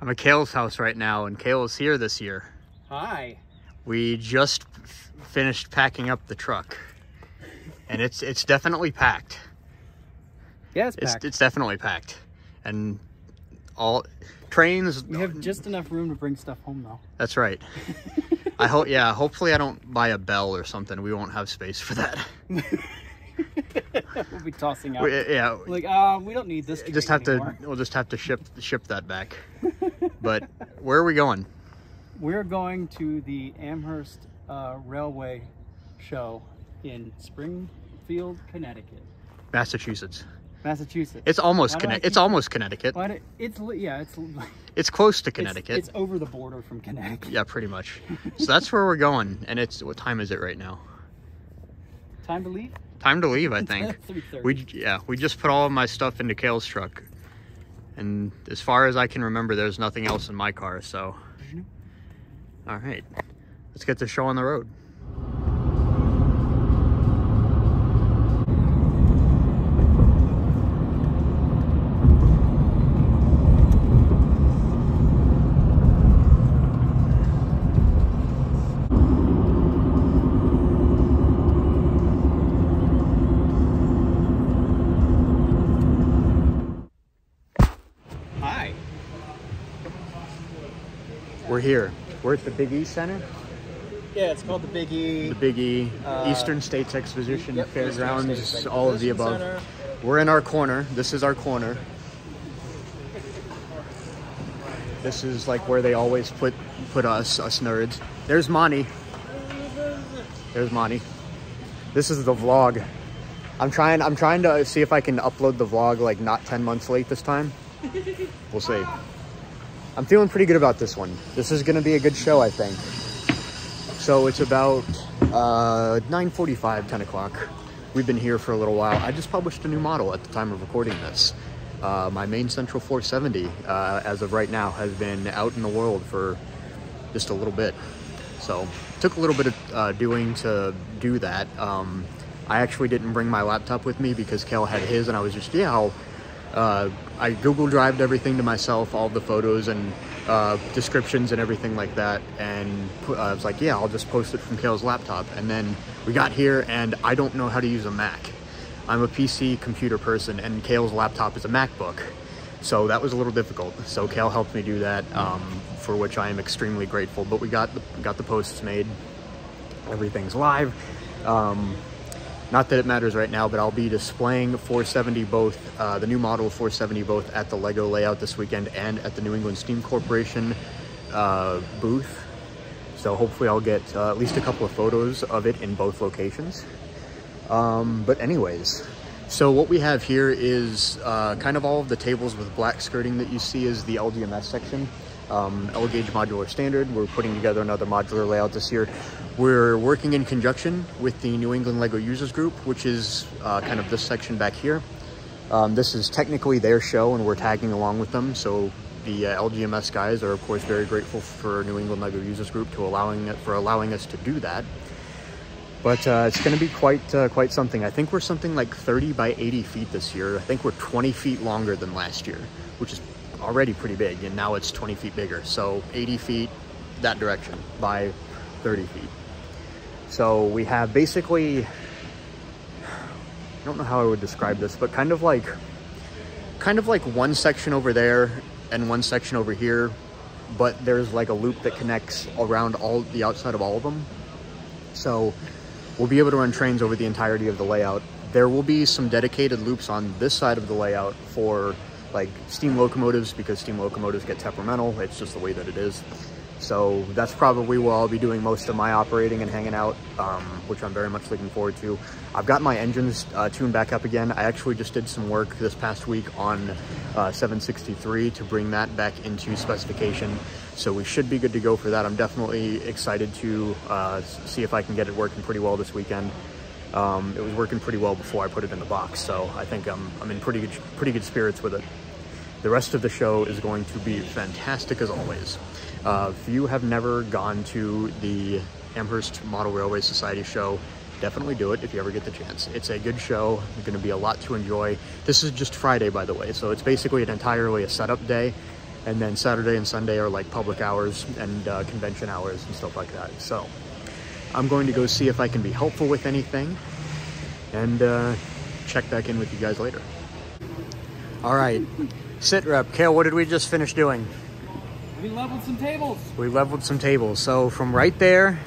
I'm at Kale's house right now, and Kale is here this year. Hi. We just f- finished packing up the truck, and it's it's definitely packed. Yeah, it's It's packed. it's definitely packed, and all trains. we have just enough room to bring stuff home, though. That's right. I hope. Yeah. Hopefully, I don't buy a bell or something. We won't have space for that. we'll be tossing out. We, yeah. like, uh, we don't need this. just have to. We'll just have to ship ship that back. But where are we going? We're going to the Amherst uh, Railway show in Springfield, Connecticut, Massachusetts. Massachusetts. It's almost Connecticut. It's almost Connecticut. Do, it's yeah, it's It's close to it's- Connecticut. It's, over the border from Connecticut. Yeah, pretty much. So that's where we're going. And it's what time is it right now? Time to leave. Time to leave, I think. we yeah, we just put all of my stuff into Kale's truck. And as far as I can remember, there's nothing else in my car, so all right. Let's get the show on the road. Here. We're at the Big E Center, Yeah, it's called the Big E. the Big E, Uh, Eastern States Exposition, Yep, Fairgrounds, States all of the above. Center. We're in our corner. This is our corner. This is like where they always put put us, us nerds. There's Monty. There's Monty. This is the vlog. I'm trying I'm trying to see if I can upload the vlog like not 10 months late this time. We'll see. I'm feeling pretty good about this one. This is gonna be a good show, I think. So it's about uh, 9.45, 10 o'clock. We've been here for a little while. I just published a new model at the time of recording this. Uh, my Maine Central 470, uh, as of right now, has been out in the world for just a little bit. So took a little bit of uh, doing to do that. Um, I actually didn't bring my laptop with me because Kel had his, and I was just yeah. I'll, uh, I Google Drived everything to myself, all the photos and uh, descriptions and everything like that, and uh, I was like, yeah, I'll just post it from Kale's laptop. And then we got here, and I don't know how to use a Mac. I'm a PC computer person, and Kale's laptop is a MacBook. So that was a little difficult. So Kale helped me do that, um, for which I am extremely grateful. But we got the, got the posts made. Everything's live. Um, not that it matters right now, but I'll be displaying 470 both, uh, the new model 470 both at the LEGO layout this weekend and at the New England Steam Corporation uh, booth. So hopefully I'll get uh, at least a couple of photos of it in both locations. Um, but anyways, so what we have here is uh, kind of all of the tables with black skirting that you see is the LGMS section. Um, L gauge modular standard. We're putting together another modular layout this year. We're working in conjunction with the New England LEGO Users Group, which is uh, kind of this section back here. Um, this is technically their show, and we're tagging along with them. So the uh, LGMS guys are, of course, very grateful for New England LEGO Users Group to allowing it for allowing us to do that. But uh, it's going to be quite uh, quite something. I think we're something like 30 by 80 feet this year. I think we're 20 feet longer than last year, which is already pretty big, and now it's 20 feet bigger. So 80 feet that direction by 30 feet. So we have basically, I don't know how I would describe this, but kind of like, kind of like one section over there and one section over here, but there's like a loop that connects around all the outside of all of them. So we'll be able to run trains over the entirety of the layout. There will be some dedicated loops on this side of the layout for like steam locomotives because steam locomotives get temperamental. It's just the way that it is. So that's probably where I'll be doing most of my operating and hanging out, um, which I'm very much looking forward to. I've got my engines uh, tuned back up again. I actually just did some work this past week on uh, 763 to bring that back into specification. So we should be good to go for that. I'm definitely excited to uh, see if I can get it working pretty well this weekend. Um, it was working pretty well before I put it in the box, so I think I'm, I'm in pretty good, pretty good spirits with it. The rest of the show is going to be fantastic as always. Uh, if you have never gone to the Amherst Model Railway Society show, definitely do it if you ever get the chance. It's a good show. There's going to be a lot to enjoy. This is just Friday, by the way, so it's basically an entirely a setup day. And then Saturday and Sunday are like public hours and uh, convention hours and stuff like that. So I'm going to go see if I can be helpful with anything and uh, check back in with you guys later. All right, sit rep. Kale, what did we just finish doing? We leveled some tables. We leveled some tables. So from right there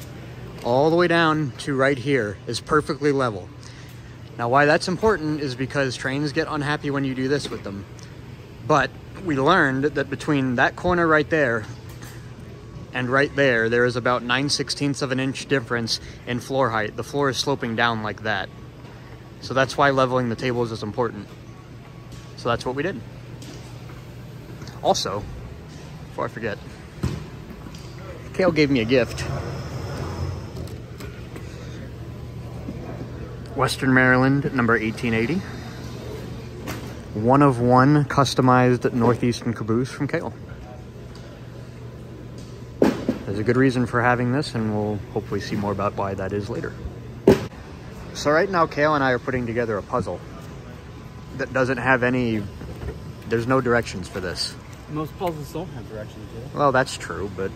all the way down to right here is perfectly level. Now why that's important is because trains get unhappy when you do this with them. But we learned that between that corner right there and right there, there is about 9 16ths of an inch difference in floor height. The floor is sloping down like that. So that's why leveling the tables is important. So that's what we did. Also, before I forget, Kale gave me a gift. Western Maryland, number 1880. One of one customized Northeastern caboose from Kale. There's a good reason for having this, and we'll hopefully see more about why that is later. So right now, Kale and I are putting together a puzzle that doesn't have any, there's no directions for this. Most puzzles don't have directions, do? Well, that's true, but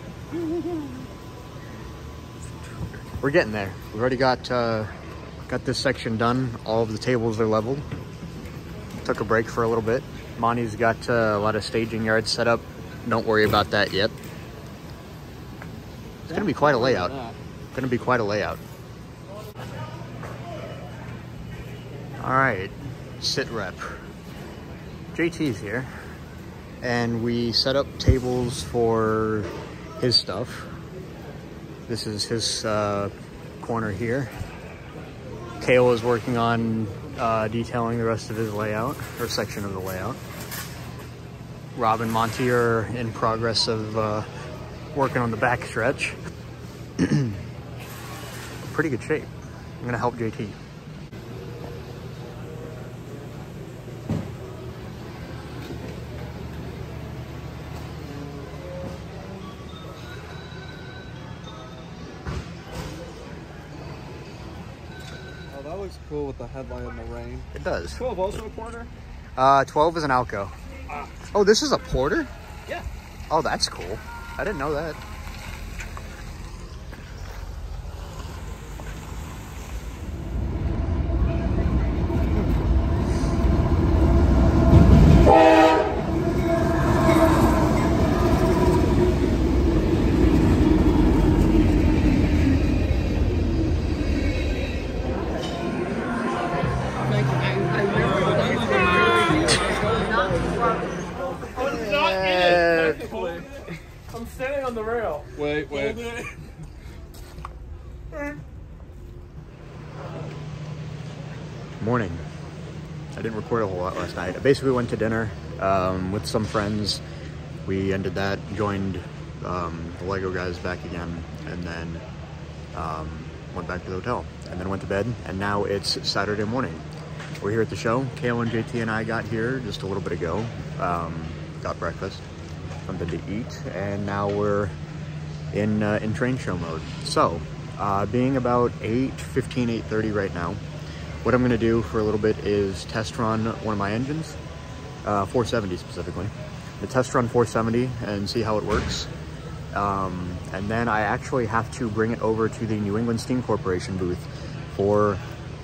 we're getting there. We've already got uh, got this section done. All of the tables are leveled. Took a break for a little bit. Monty's got uh, a lot of staging yards set up. Don't worry about that yet. It's gonna be quite a layout. Gonna be quite a layout. All right, sit rep. JT's here and we set up tables for his stuff. This is his uh, corner here. Kale is working on uh, detailing the rest of his layout, or section of the layout. Rob and Monty are in progress of uh, working on the back stretch. Pretty good shape. I'm gonna help JT. Looks cool with the headlight in the rain. It does. 12 also a Porter? Uh, 12 is an Alco. Oh, this is a Porter? Yeah. Oh, that's cool. I didn't know that. I'm standing on the rail. Wait, wait. Morning. I didn't record a whole lot last night. I basically went to dinner um, with some friends. We ended that, joined um, the Lego guys back again, and then um, went back to the hotel, and then went to bed. And now it's Saturday morning. We're here at the show. Kale and JT and I got here just a little bit ago. Um, got breakfast, something to eat, and now we're in uh, in train show mode. So, uh, being about 8:15, 8:30 right now, what I'm going to do for a little bit is test run one of my engines, uh, 470 specifically. The test run 470 and see how it works. Um, and then I actually have to bring it over to the New England Steam Corporation booth for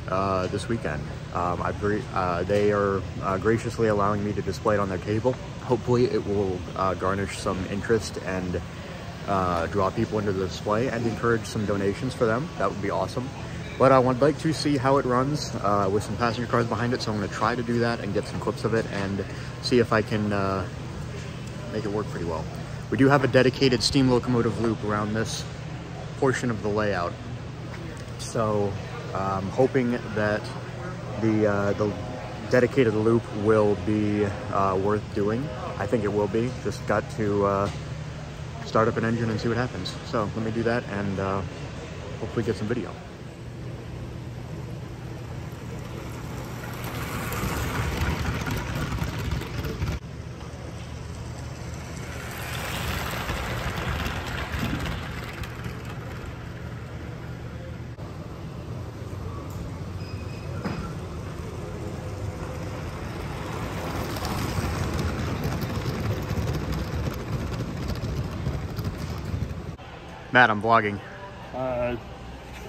uh, this weekend. Um, uh, they are uh, graciously allowing me to display it on their table. Hopefully it will uh, garnish some interest and uh, draw people into the display and encourage some donations for them. That would be awesome. But I would like to see how it runs uh, with some passenger cars behind it, so I'm going to try to do that and get some clips of it and see if I can uh, make it work pretty well. We do have a dedicated steam locomotive loop around this portion of the layout. So I'm hoping that the, uh, the dedicated loop will be uh, worth doing. I think it will be. Just got to uh, start up an engine and see what happens. So let me do that and uh, hopefully get some video. Matt, I'm vlogging. Uh,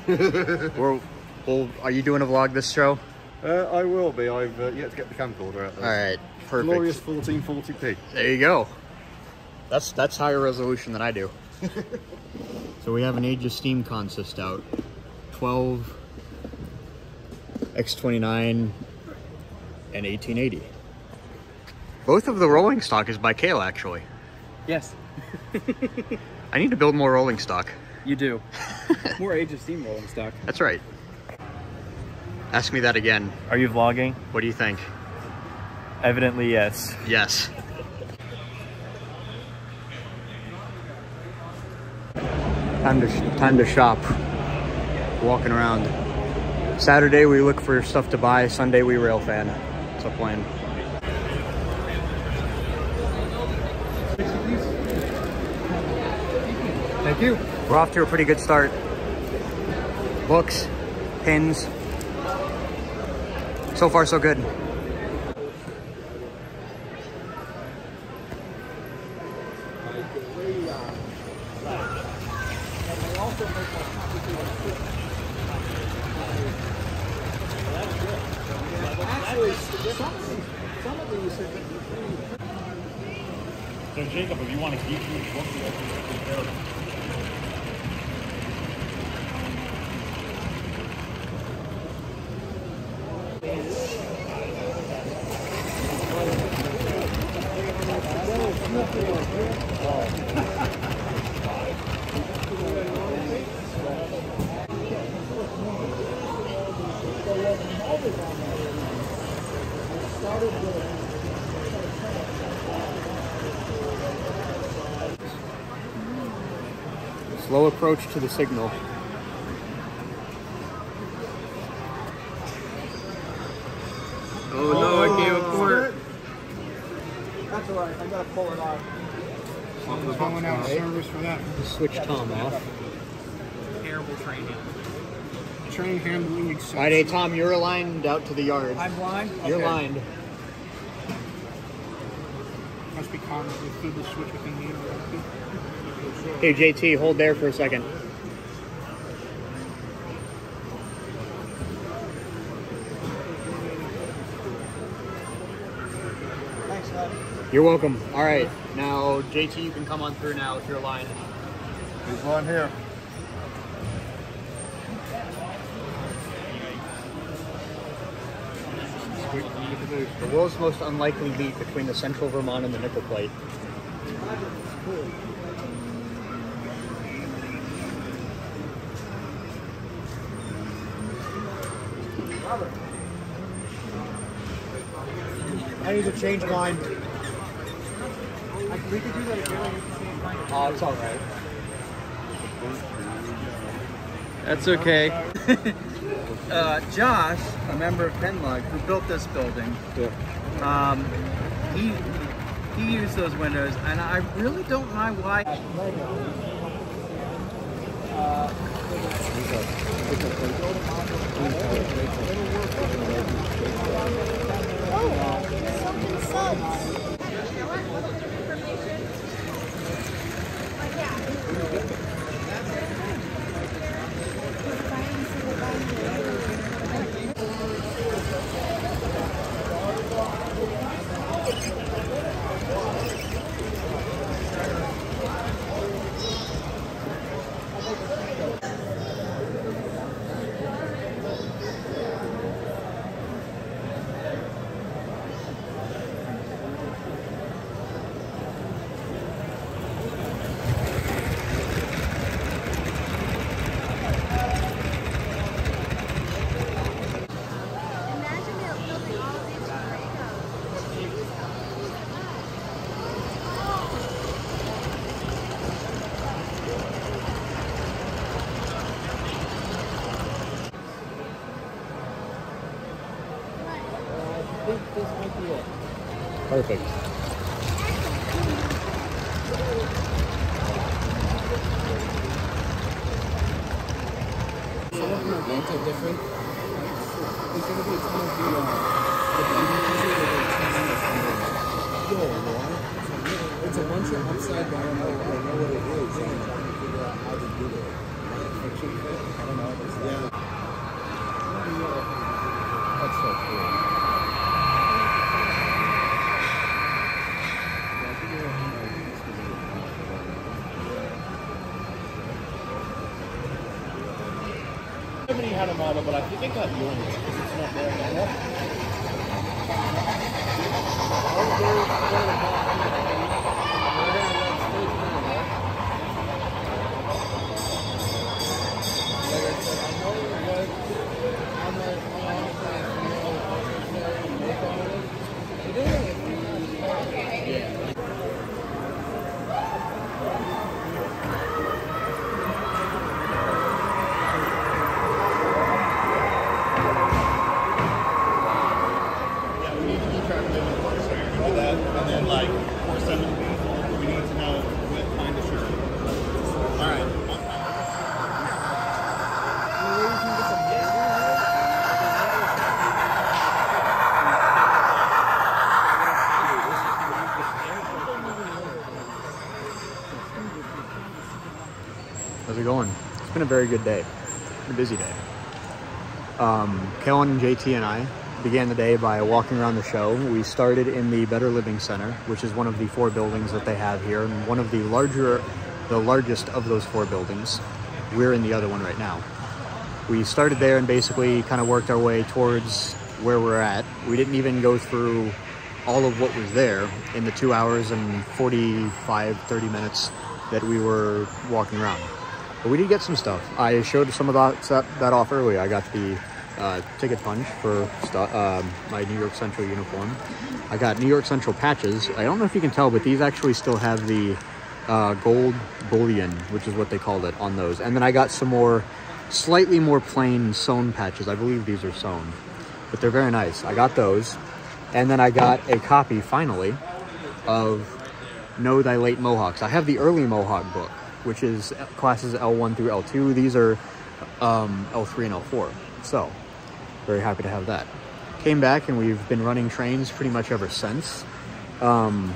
We're, well, are you doing a vlog this show? uh, I will be. I've uh, yet to get the camcorder out there. right, perfect. Glorious 1440p. There you go. That's that's higher resolution than I do. so we have an Age of Steam consist out. 12 X29 and 1880. Both of the rolling stock is by Kale actually. Yes, I need to build more rolling stock. you do. More Age of Steam rolling stock. That's right. Ask me that again. Are you vlogging? What do you think? Evidently, yes. Yes. Time to sh- time to shop. Walking around. Saturday we look for stuff to buy. Sunday we rail fan. That's our plan. Thank you. We're off to a pretty good start. Books, pins. So far so good. So Jacob, if you want to keep these books, Slow approach to the signal. Oh no, I can't afford it. That's alright. I gotta pull it off. Calling out service for that. Switch Tom off. Terrible training. Train handling All right, hey Tom, you're aligned out to the yard. I'm blind? You're Okay. lined. Must through the switch within the interrupt. Hey JT, hold there for a second. Thanks, man. You're welcome. All right, now JT, you can come on through now if you're aligned. There's one here. The world's most unlikely meet between the Central Vermont and the Nickel Plate. I need to change mine. Oh, it's all right. That's okay. uh, Josh, a member of PennLUG, who built this building, um, he he used those windows, and I really don't know why. Imagine they're building all these Legos. Perfect. It's a bunch of upside down. I know what it is. Somebody had a model, but I think I got yours. Been a very good day. A busy day. Um, Kellen and JT and I began the day by walking around the show. We started in the Better Living Center, which is one of the four buildings that they have here, and one of the larger, the largest of those four buildings. We're in the other one right now. We started there and basically kind of worked our way towards where we're at. We didn't even go through all of what was there in the two hours and 45, 30 minutes that we were walking around. But we did get some stuff. I showed some of that, that, that off earlier. I got the uh, ticket punch for um, my New York Central uniform. I got New York Central patches. I don't know if you can tell, but these actually still have the uh, gold bullion, which is what they called it, on those. And then I got some more, slightly more plain sewn patches. I believe these are sewn, but they're very nice. I got those. And then I got a copy, finally, of Know Thy Late Mohawks. I have the early Mohawk book, which is classes L1 through L2. These are um, L3 and L4. So, very happy to have that. Came back and we've been running trains pretty much ever since. Um,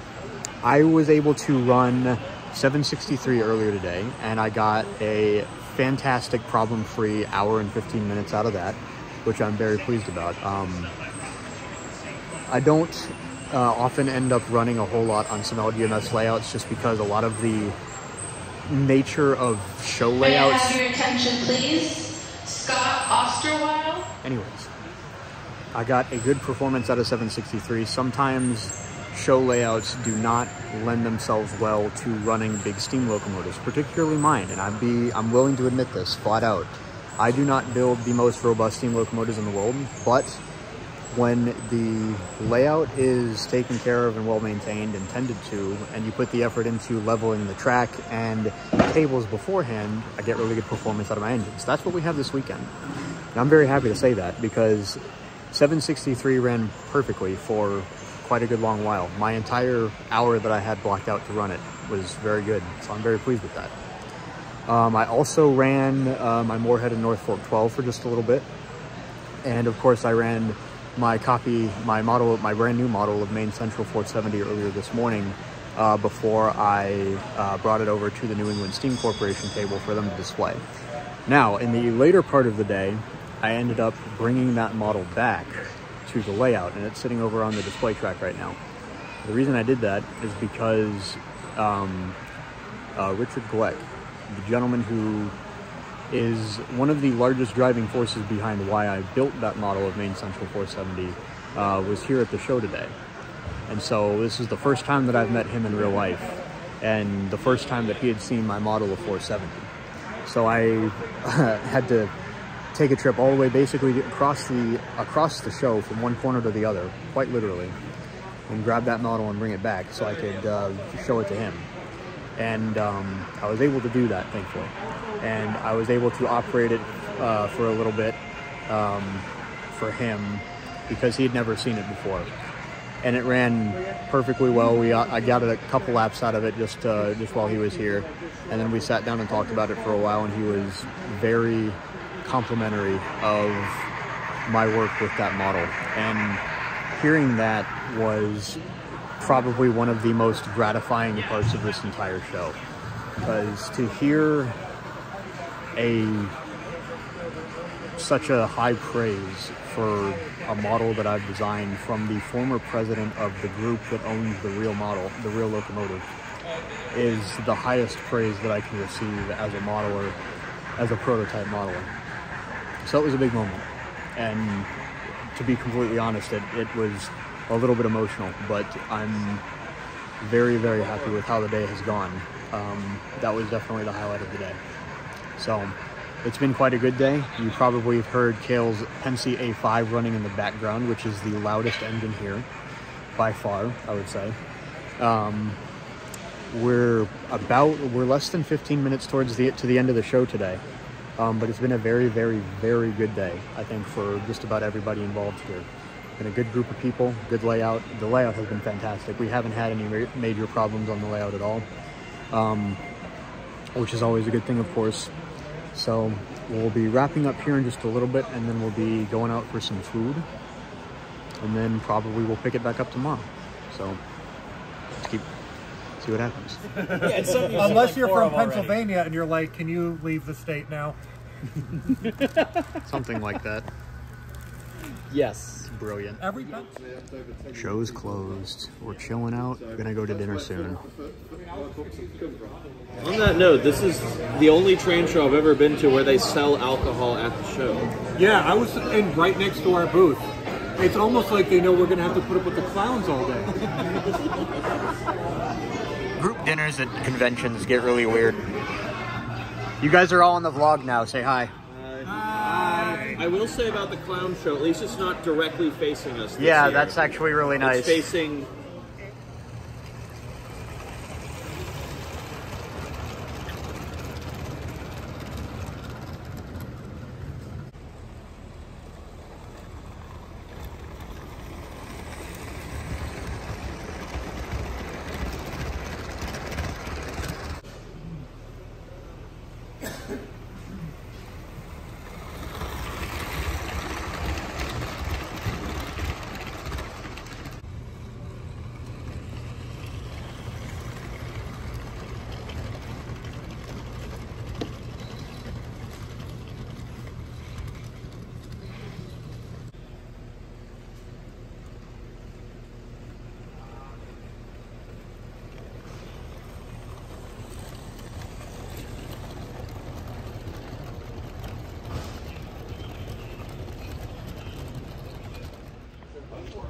I was able to run 763 earlier today, and I got a fantastic problem-free hour and 15 minutes out of that, which I'm very pleased about. Um, I don't uh, often end up running a whole lot on some LGMS layouts just because a lot of the nature of show May I layouts. have your attention, please? Scott Osterweil. Anyways, I got a good performance out of 763. Sometimes show layouts do not lend themselves well to running big steam locomotives, particularly mine, and I'd be I'm willing to admit this flat out. I do not build the most robust steam locomotives in the world, but when the layout is taken care of and well maintained and tended to, and you put the effort into leveling the track and cables beforehand, I get really good performance out of my engines. That's what we have this weekend. And I'm very happy to say that because 763 ran perfectly for quite a good long while. My entire hour that I had blocked out to run it was very good, so I'm very pleased with that. Um, I also ran uh, my Moorhead and North Fork 12 for just a little bit. And of course, I ran my copy, my model, my brand new model of Maine Central 470 earlier this morning uh, before I uh, brought it over to the New England Steam Corporation table for them to display. Now, in the later part of the day, I ended up bringing that model back to the layout, and it's sitting over on the display track right now. The reason I did that is because um, uh, Richard Glueck, the gentleman who is one of the largest driving forces behind why I built that model of Maine Central 470, uh, was here at the show today. And so this is the first time that I've met him in real life, and the first time that he had seen my model of 470. So I had to take a trip all the way basically across the across the show from one corner to the other, quite literally, and grab that model and bring it back so I could uh, show it to him. And um, I was able to do that, thankfully. And I was able to operate it uh, for a little bit um, for him because he had never seen it before. And it ran perfectly well. We I got a couple laps out of it just uh, just while he was here, and then we sat down and talked about it for a while. And he was very complimentary of my work with that model. And hearing that was probably one of the most gratifying parts of this entire show. Because to hear a such a high praise for a model that I've designed from the former president of the group that owns the real model, the real locomotive, is the highest praise that I can receive as a modeler, as a prototype modeler. So it was a big moment. And to be completely honest, it, it was a little bit emotional, but I'm very, very happy with how the day has gone. Um, that was definitely the highlight of the day. So it's been quite a good day. You probably have heard Kale's Pennsy A5 running in the background, which is the loudest engine here by far, I would say. Um, we're about we're less than 15 minutes towards the to the end of the show today, um, but it's been a very, very, very good day. I think for just about everybody involved here. Been a good group of people, good layout. The layout has been fantastic. We haven't had any major problems on the layout at all, um, which is always a good thing, of course. So we'll be wrapping up here in just a little bit, and then we'll be going out for some food, and then probably we'll pick it back up tomorrow. So let's keep see what happens. Unless you're from Pennsylvania and you're like, can you leave the state now? Something like that. Yes. Brilliant. Every Pen- Show's closed. We're chilling out. We're gonna go to dinner soon. On that note, this is the only train show I've ever been to where they sell alcohol at the show. Yeah, I was in right next to our booth. It's almost like they know we're gonna have to put up with the clowns all day. Group dinners at conventions get really weird. You guys are all on the vlog now. Say hi. I will say about the clown show, at least it's not directly facing us. Yeah, year. that's actually really nice. It's facing.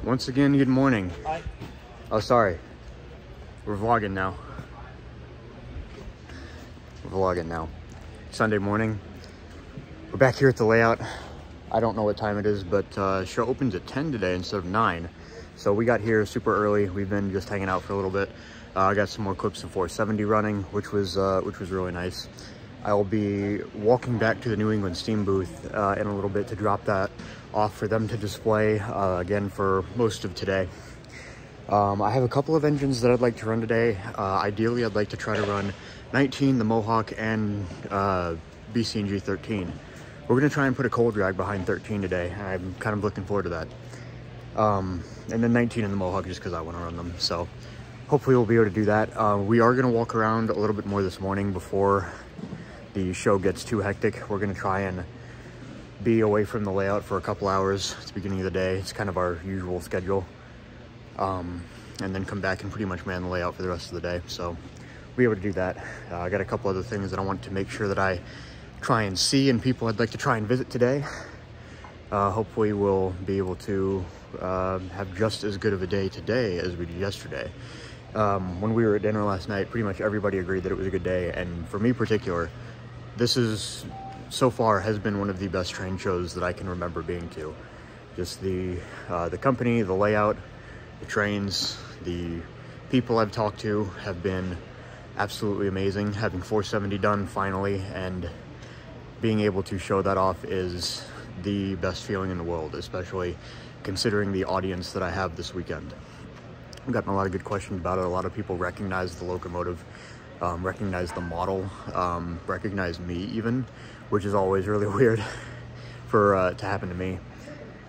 Once again, good morning. Oh, sorry. We're vlogging now. We're vlogging now. Sunday morning. We're back here at the layout. I don't know what time it is, but uh, show opens at 10 today instead of 9. So we got here super early. We've been just hanging out for a little bit. Uh, I got some more clips of 470 running, which was uh, which was really nice. I will be walking back to the New England Steam booth uh, in a little bit to drop that off for them to display uh, again for most of today. Um, I have a couple of engines that I'd like to run today. Uh, ideally, I'd like to try to run 19, the Mohawk, and uh, BCNG 13. We're gonna try and put a cold drag behind 13 today. I'm kind of looking forward to that. Um, and then 19 in the Mohawk just because I want to run them. So hopefully we'll be able to do that. Uh, we are gonna walk around a little bit more this morning before the show gets too hectic. We're gonna try and be away from the layout for a couple hours at the beginning of the day. It's kind of our usual schedule. Um, and then come back and pretty much man the layout for the rest of the day. So be able to do that. Uh, I got a couple other things that I want to make sure that I try and see and people I'd like to try and visit today. Uh, hopefully we'll be able to uh, have just as good of a day today as we did yesterday. Um, when we were at dinner last night, pretty much everybody agreed that it was a good day. And for me particular, this is so far has been one of the best train shows that I can remember being to. Just the uh, the company, the layout, the trains, the people I've talked to have been absolutely amazing. Having 470 done finally and being able to show that off is the best feeling in the world, especially considering the audience that I have this weekend. I've gotten a lot of good questions about it. A lot of people recognize the locomotive, um, recognize the model, um, recognize me even, which is always really weird for uh, to happen to me.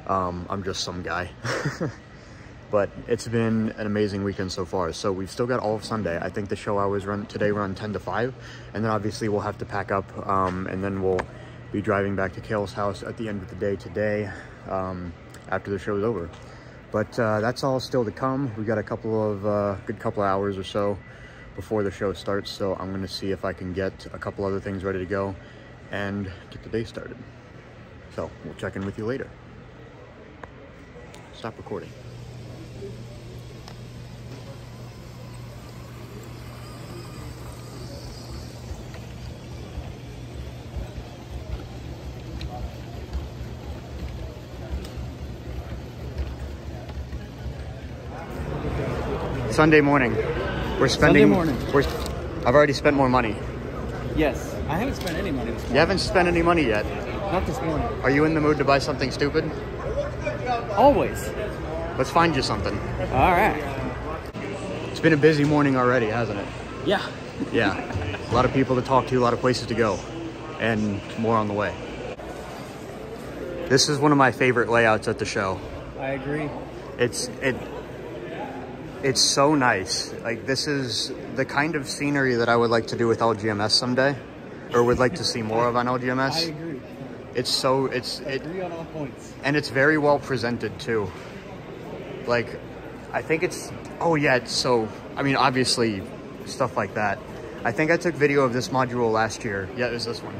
Um, I'm just some guy. but it's been an amazing weekend so far. So we've still got all of Sunday. I think the show hours run today run 10 to 5, and then obviously we'll have to pack up, um, and then we'll be driving back to Kale's house at the end of the day today um, after the show is over. But uh, that's all still to come. We got a couple of uh, good couple of hours or so before the show starts, so I'm gonna see if I can get a couple other things ready to go and get the day started. So we'll check in with you later. Stop recording. Sunday morning. We're spending. Sunday morning. We're, I've already spent more money. Yes. I haven't spent any money this You haven't spent any money yet. Not this morning. Are you in the mood to buy something stupid? Always. Let's find you something. All right. It's been a busy morning already, hasn't it? Yeah. Yeah. a lot of people to talk to, a lot of places to go, and more on the way. This is one of my favorite layouts at the show. I agree. It's it it's so nice. Like this is the kind of scenery that I would like to do with LGMS someday, or would like to see more of on I agree. It's so it's I it agree on all points. and it's very well presented too. Like, I think it's, oh yeah, it's so, I mean, obviously, stuff like that. I think I took video of this module last year. Yeah, it was this one.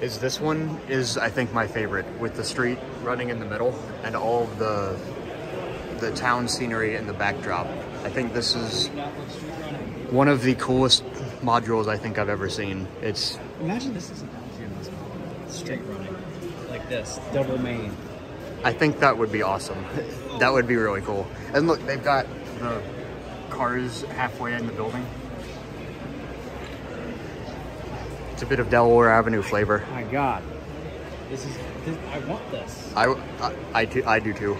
Is this one is, I think, my favorite with the street running in the middle and all of the, the town scenery in the backdrop. I think this is one of the coolest modules I think I've ever seen. It's Imagine this is an straight running like this, double main. I think that would be awesome. that would be really cool. And look, they've got the cars halfway in the building. It's a bit of Delaware Avenue flavor. My God, this is. This, I want this. I, I, I, do, I do too.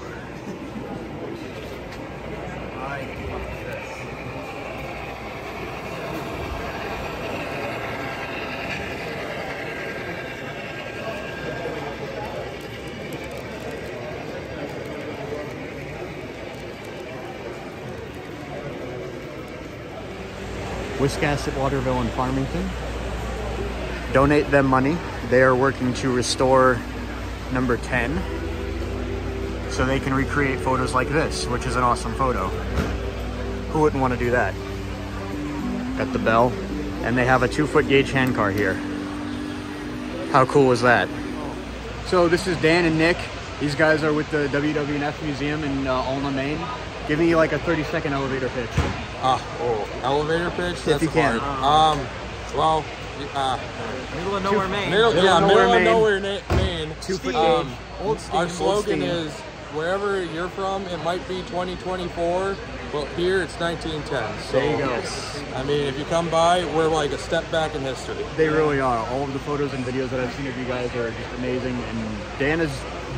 Wiscasset, Waterville, and Farmington. Donate them money. They are working to restore number 10 so they can recreate photos like this, which is an awesome photo. Who wouldn't want to do that? Got the bell, and they have a two foot gauge handcar here. How cool is that? So this is Dan and Nick. These guys are with the WWNF Museum in uh, Maine. Give me like a 30 second elevator pitch. Ah, oh, elevator pitch? If That's you can. hard. Um, well, uh, Middle of nowhere, Maine. middle, Middle yeah, of middle nowhere, of Maine. nowhere, Na- Maine. Two foot Um. Old steam, Our old slogan steam. is wherever you're from, it might be 2024, but here it's 1910. So, There you go. I mean, if you come by, we're like a step back in history. They really are. All of the photos and videos that I've seen of you guys are just amazing. And Dan is,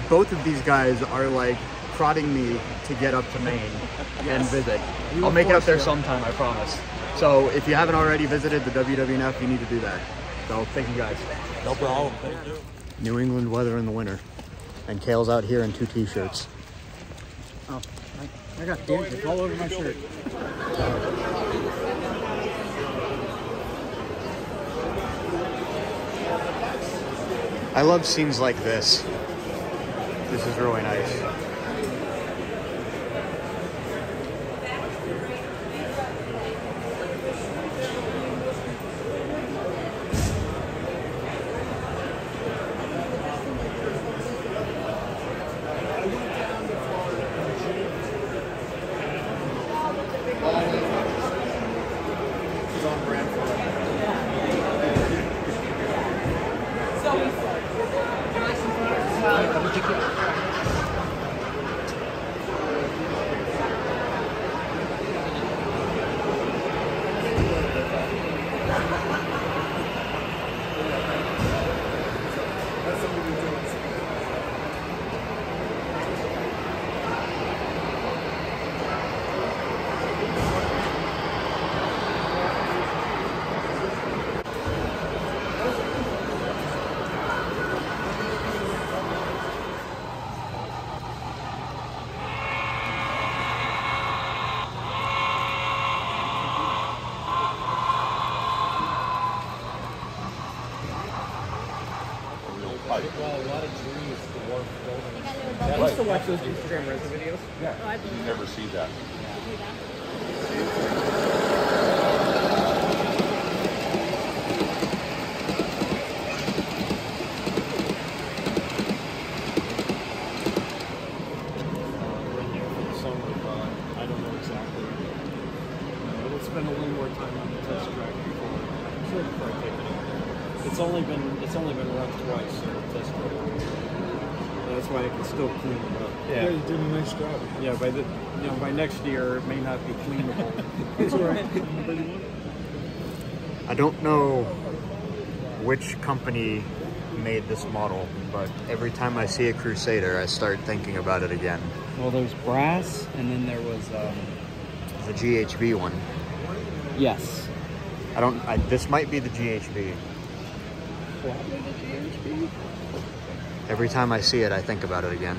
both of these guys are like prodding me to get up to Maine and visit. I'll make it up there sometime, I promise. So if you haven't already visited the WWNF, you need to do that. So thank you guys. No problem. Thank you. New England weather in the winter. And Kale's out here in two t-shirts. Oh, I, I got dents all over my shirt. I love scenes like this. This is really nice. I don't know which company made this model, but every time I see a Crusader, I start thinking about it again. Well, there's brass, and then there was um, The GHB one. yes. I don't. I, this might be the GHB. Probably the GHB. Every time I see it, I think about it again.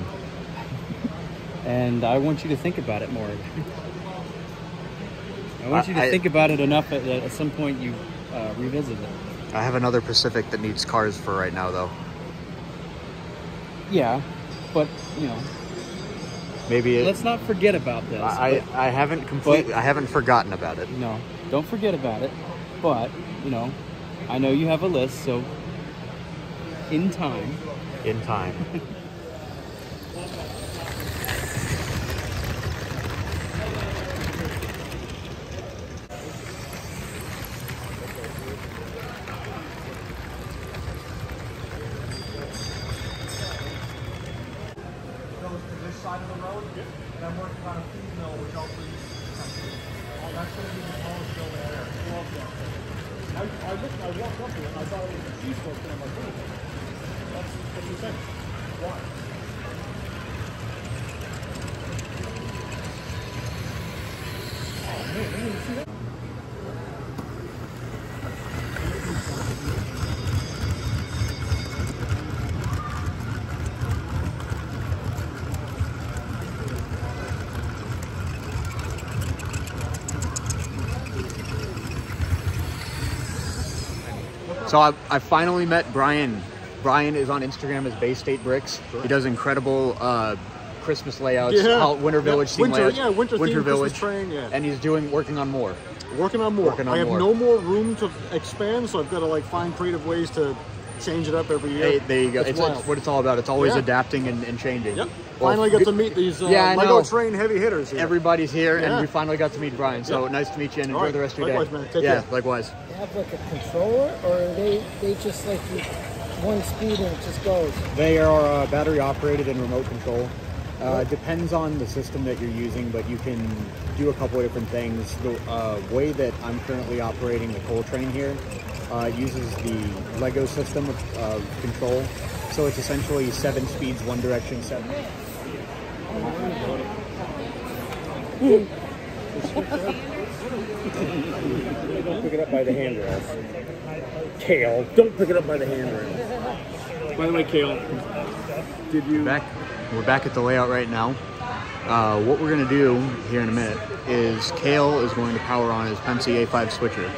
And I want you to think about it more. I want you to I- think about it enough that at some point you uh, revisit it. I have another Pacific that needs cars for right now, though. Yeah, but you know, Maybe it, let's not forget about this. I, I I haven't complete. I haven't forgotten about it. No, don't forget about it. But, you know, I know you have a list, so in time. In time. goes to this side of the road, and I'm working on a feed mill, which also uses Oh, that's gonna be the smallest building there. I, I looked, I walked up to it, and I thought it was a cheese roast, and I'm like, wait a minute. That's, what do you think? Why? Oh, man, I didn't see that. So I, I finally met Brian. Brian is on Instagram as Bay State Bricks. He does incredible uh, Christmas layouts, Yeah. Winter Village theme Winter- layouts. yeah, winter themed Village. Train, yeah. And he's doing working on more. Working on more. Working on I have more. no more room to expand, so I've got to like find creative ways to change it up every year. Hey, there you go. It's It's, wild. it's what it's all about. It's always Yeah. adapting and, and changing. Yep. Well, Finally got to meet these uh, Yeah, I Lego train heavy hitters here. Everybody's here, Yeah. and we finally got to meet Brian. So Yep. nice to meet you, and All enjoy right. the rest of your Likewise, day. man. Take yeah, care. likewise. They have like a controller, or they they just like one speed and it just goes. They are uh, battery operated and remote control. Uh, depends on the system that you're using, but you can do a couple of different things. The uh, way that I'm currently operating the coal train here uh, uses the Lego system of, control. So it's essentially seven speeds, one direction, seven. Don't pick it up by the handrail. Kale, don't pick it up by the handrail. By the way, Kale, did you back? We're back at the layout right now. Uh, what we're going to do here in a minute is Kale is going to power on his Pennsy A5 switcher.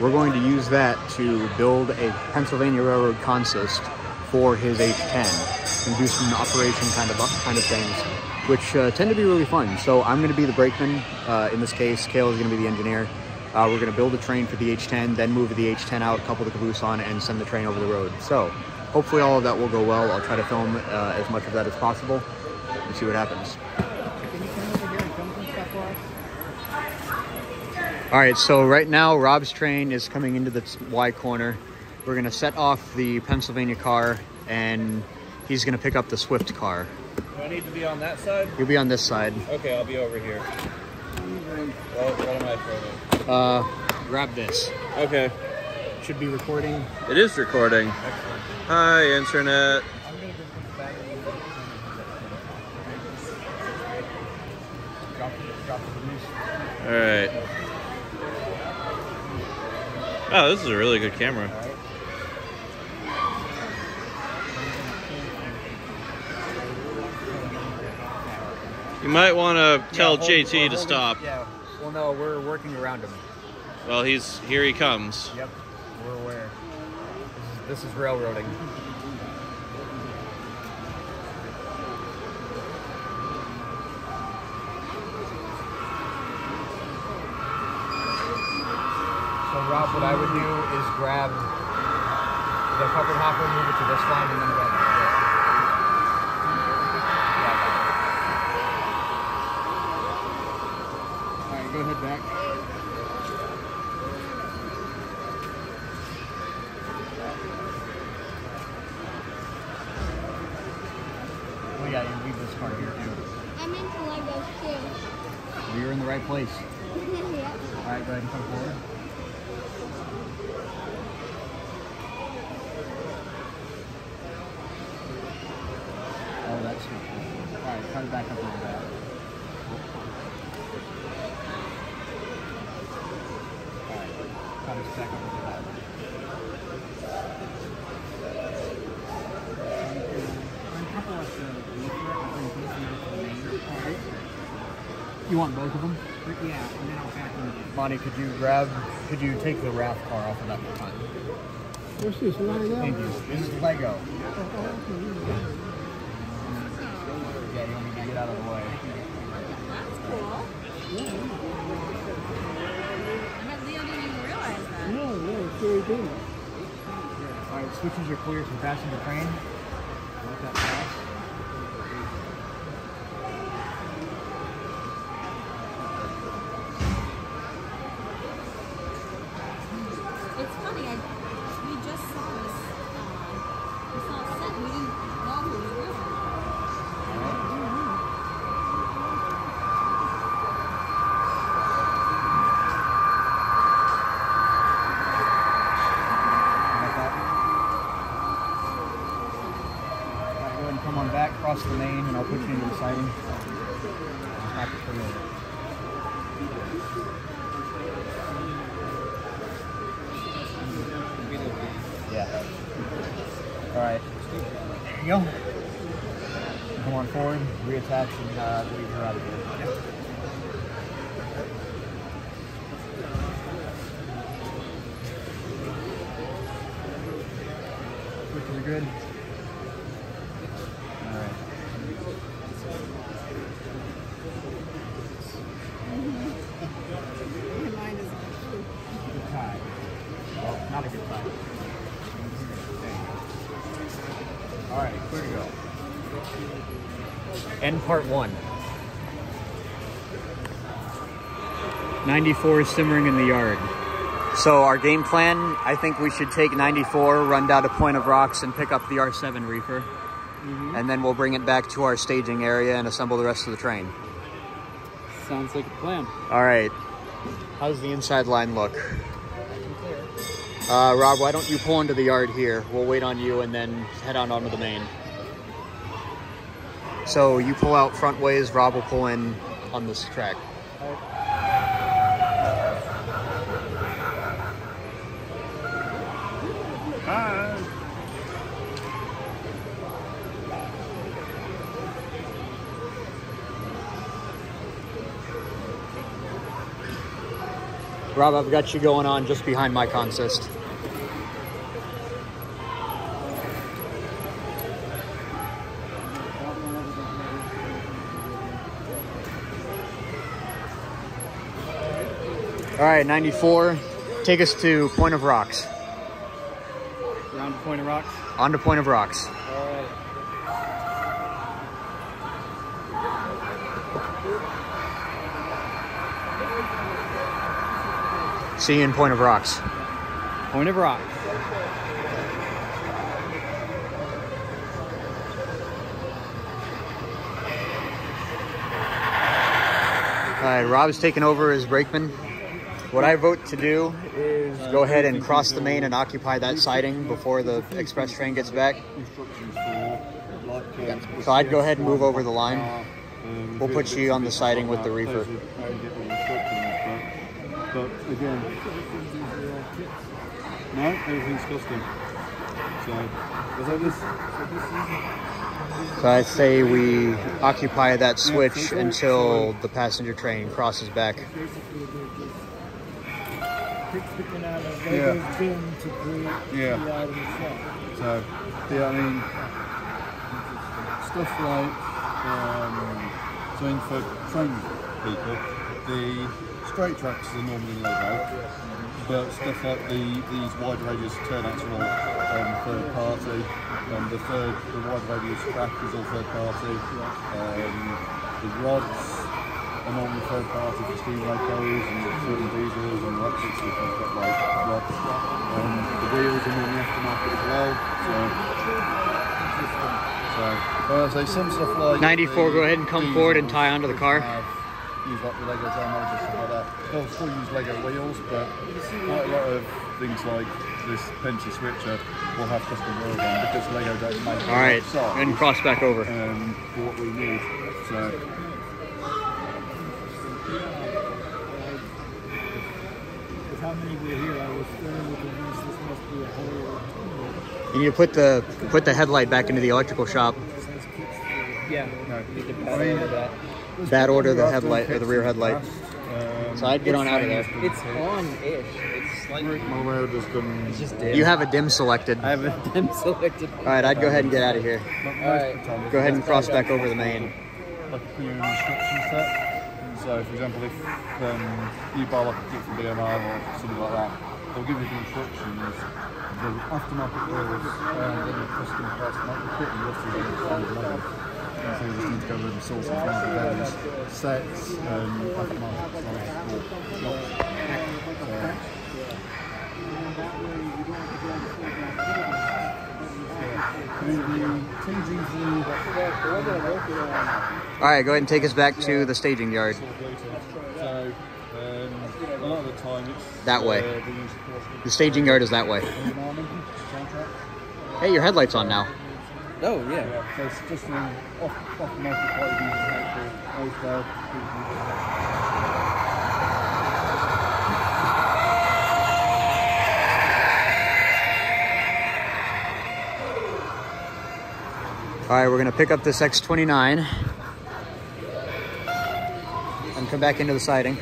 We're going to use that to build a Pennsylvania Railroad consist for his H10 and do some operation kind of kind of things, which uh, tend to be really fun. So I'm going to be the brakeman. Uh, in this case, Kale is going to be the engineer. Uh, we're going to build a train for the H10, then move the H10 out, couple the caboose on, and send the train over the road. So hopefully all of that will go well. I'll try to film uh, as much of that as possible and see what happens. All right, so right now Rob's train is coming into the Y corner. We're gonna set off the Pennsylvania car and he's gonna pick up the Swift car. Do I need to be on that side? You'll be on this side. Okay, I'll be over here. What, what am I throwing? Uh, grab this. Okay. Should be recording. It is recording. Hi, internet. All right. Oh, this is a really good camera. You might want to tell JT to stop. Yeah. Well, no, we're working around him. Well, he's here. He comes. Yep. We're aware. This is, this is railroading. Rob, what I would do is grab the covered hopper, move it to this line, and then grab it. All right, go ahead back. Oh yeah, you leave this part here too. I'm into Legos too. Well, you're in the right place. yep. All right, go ahead and come forward. Oh, that's good. All right, try to back up a little bit. All right, try to back up a little bit. You want both of them? Yeah, and then I'll back them in. Monty, could you grab, could you take the RAF car off of that front? What's this, Lego? Thank you. This is Lego. Yeah, you want me to get out of the way? That's cool. I bet Leo didn't even realize that. No, no, it's very good. All right, switches are clear from passenger train. Let that pass. It's funny, I, we just saw this, uh, we saw a set, and we didn't know who he was. Like that. All right, go ahead and come on back, cross the main, and I'll put you into the siding. Just have to pull over. Yeah. All right. There you go. Come on forward, reattach, and uh, End part one. 94 is simmering in the yard. So our game plan, I think we should take 94, run down to Point of Rocks, and pick up the R7 reefer. And then we'll bring it back to our staging area and assemble the rest of the train. Sounds like a plan. All right. How's the inside line look? Uh, Rob, why don't you pull into the yard here? We'll wait on you and then head on onto the main. So you pull out front ways, Rob will pull in on this track. Rob, I've got you going on just behind my consist. All right, 94. Take us to Point of Rocks. Round Point of Rocks. On to Point of Rocks. See you in Point of Rocks. Point of Rocks. All right, Rob's taking over as brakeman. What I vote to do is go ahead and cross the main and occupy that siding before the express train gets back. So I'd go ahead and move over the line. We'll put you on the siding with the reefer. But again, no, everything's. So? So I say we occupy that switch until the passenger train crosses back. Pick sticking out of Yeah. Bin to create Yeah. the item itself. So, yeah, I mean, stuff like, um, something for train people, the straight tracks are normally Lego, but stuff like the these wide radius turnouts are all um, third party. Um, the third, the wide radius track is all third party. Um, the rods are normally third party for steam locos and certain diesels and electrics they've got like rods. Um, the wheels are normally aftermarket as well. So, so I say some stuff like 94, the go ahead and come forward and tie onto the car. have use like the Lego demos and stuff like that. They'll still use Lego wheels, but quite a lot of things like this Pennsy switcher will have custom wheels on because Lego don't make All right, and cross back over. um, for what we need. So With how many were here, I was fairly convinced this must be a whole. You need to put the put the headlight back into the electrical shop. Yeah, you can pass over that. Bad order the headlight or the rear headlight. Um, So I'd get on out of there. It's on-ish. It's slightly. my welder's done. It's just dim. You have a dim selected. I have a dim selected. All right, I'd go ahead and get out of here. Alright. Go ahead and cross back over the main. like a clear instruction set. So, for example, if um, you buy like a kit from BMR or something like that, they'll give you the instructions, the aftermarket wheels, and then the custom parts come out the kit, and you the level. And so you just need to go and source it from those sets and aftermarket size for shops. So, All right, go ahead and take us back to the staging yard. So, um, a lot of the time it's That way. Uh, they The staging yard is that way. Hey, your headlight's on now. Oh, yeah. Yeah, so it's just an off, off the market quite easy to All right, we're gonna pick up this X29 and come back into the siding.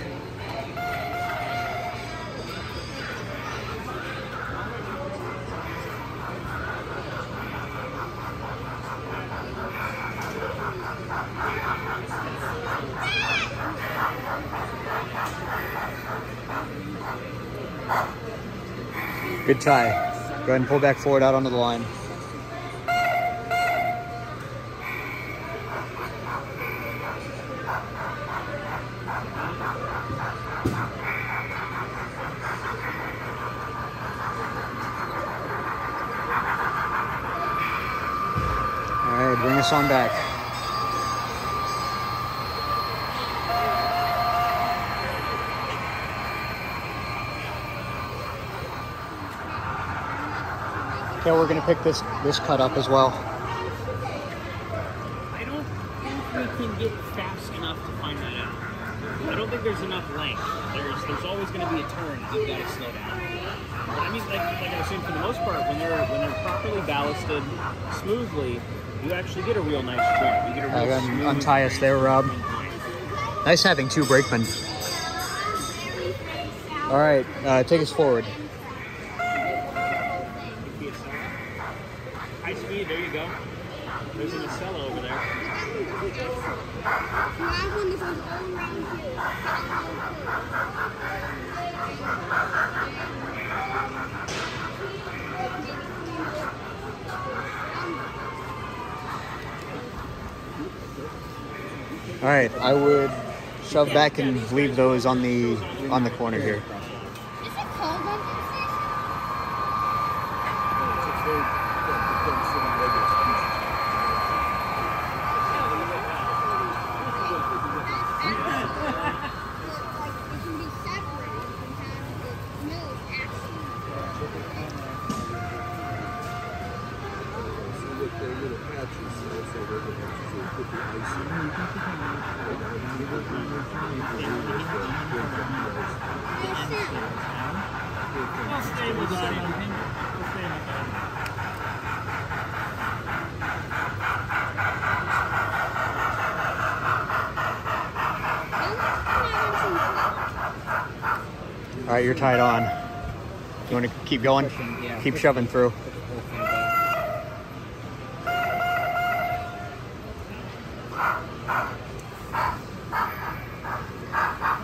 Good tie. Go ahead and pull back forward out onto the line. Bring us on back. Okay, we're gonna pick this this cut up as well. I don't think we can get fast enough to find that out. I don't think there's enough length. There's there's always to be a turn. You've got to slow down. But I mean, like, like I saying, for the most part, when they're when they're properly ballasted smoothly, you actually get a real nice jump. You get a real smooth. untie us there, Rob. Nice having two brakemen. All right, uh, take us forward. High speed. There you go. There's an Acela over there. All right, I would shove back and leave those on the on the corner here. We'll stay with that. We'll stay with that. All right, you're tied on. Keep going? Keep shoving through.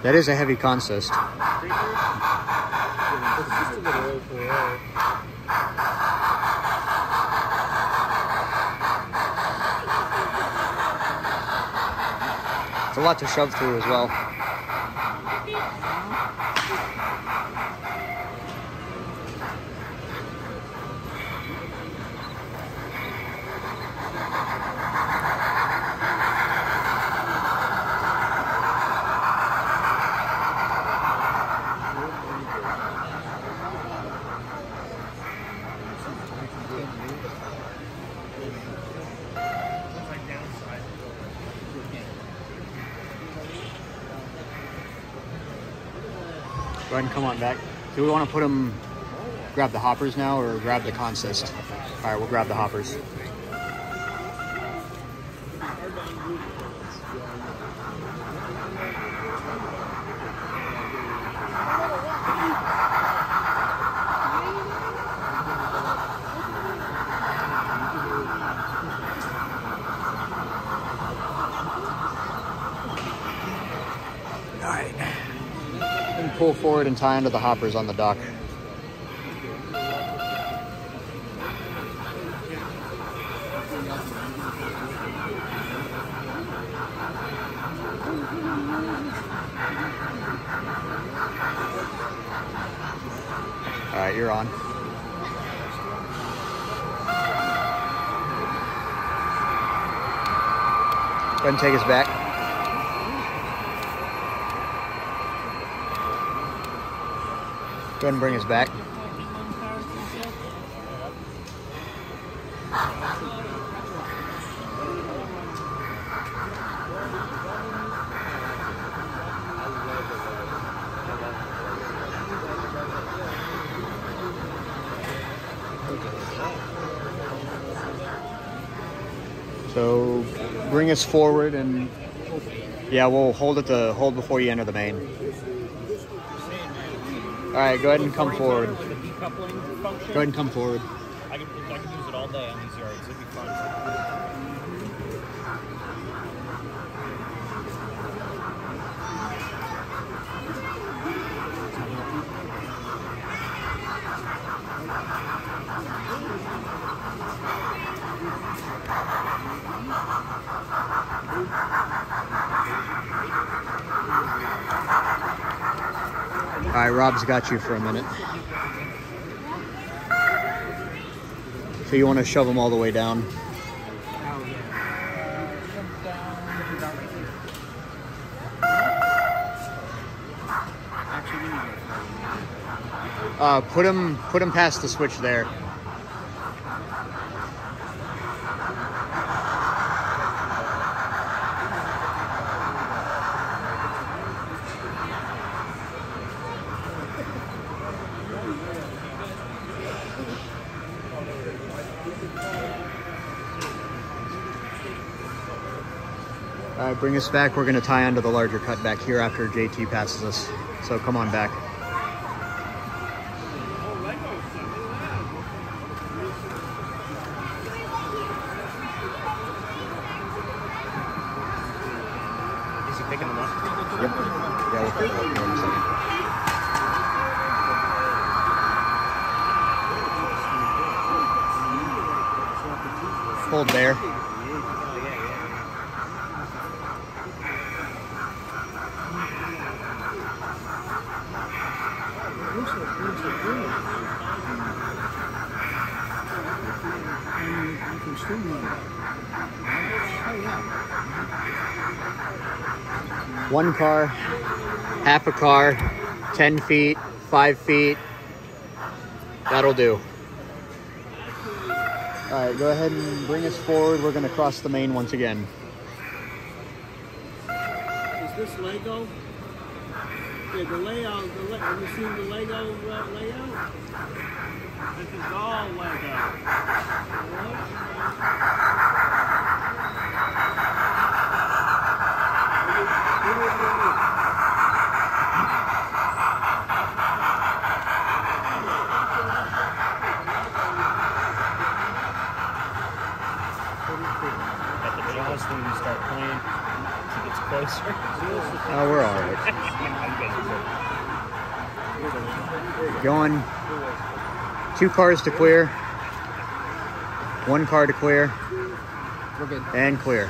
That is a heavy consist. It's a lot to shove through as well. Ahead and come on back. Do we want to put them, grab the hoppers now or grab the consist? All right, we'll grab the hoppers. All right. And and tie into the hoppers on the dock. All right, you're on. Go ahead and take us back. Go ahead and bring us back. So bring us forward and yeah, we'll hold it to hold before you enter the main. All right, go ahead and come forward. With a decoupling function. Go ahead and come forward. I can, I can use it all day on these yards. It'd be fun. All right, Rob's got you for a minute. So you want to shove them all the way down? Uh, put them, put them past the switch there. Bring us back. We're going to tie onto the larger cut back here after JT passes us. So come on back. Is he picking them up? Yep. Yeah, we'll pick it up here in a second. Hold there. One car, half a car, 10 feet, five feet. That'll do. All right, go ahead and bring us forward. We're gonna cross the main once again. Is this Lego? Yeah, the layout, the have you seen the Lego uh, layout? This is all Lego. At the jaws, when you start playing, to the it's closer. Oh, we're all right. Going two cars to clear, one car to clear, We're good. and clear.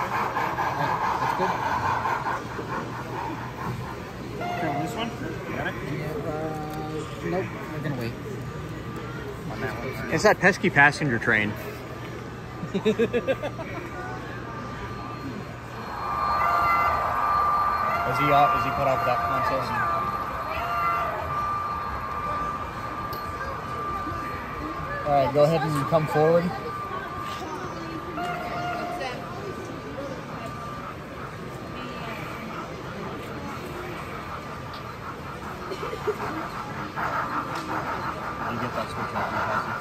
That's good. Okay, on this one? Got it? Uh, nope, we're gonna wait. On that one. It's that pesky passenger train. Is he off? Is he off that consist? All right, go ahead and come forward. You get that switch off. Cassie.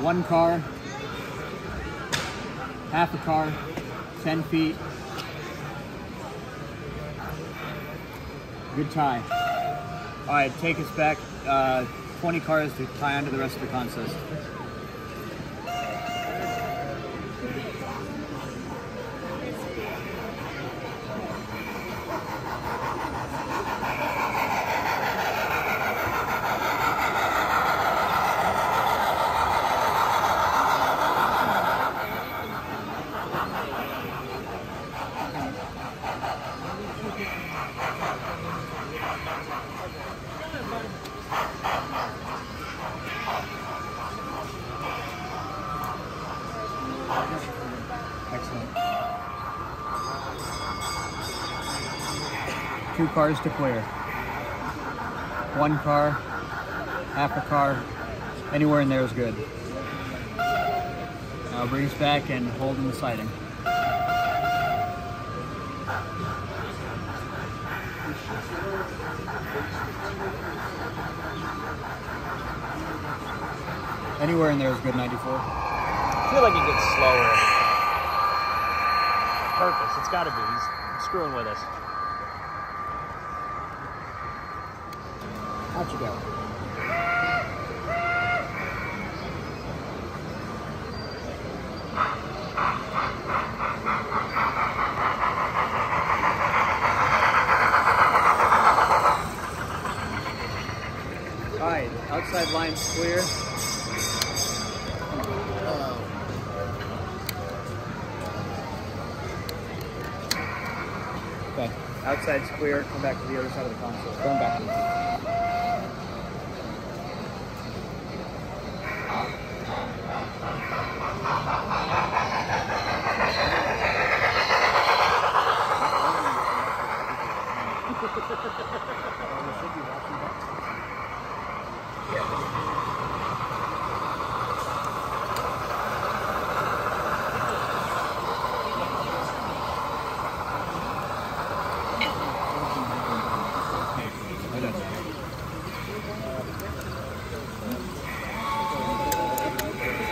One car, half a car, 10 feet. Good tie. All right, take us back uh, 20 cars to tie onto the rest of the consist. Excellent. Two cars to clear. One car, half a car, anywhere in there is good. Now bring us back and hold in the siding. Anywhere in there is good 94. I feel like it gets slower. Purpose. It's got to be. He's screwing with us. Clear. Come back to the other side of the console. Going back.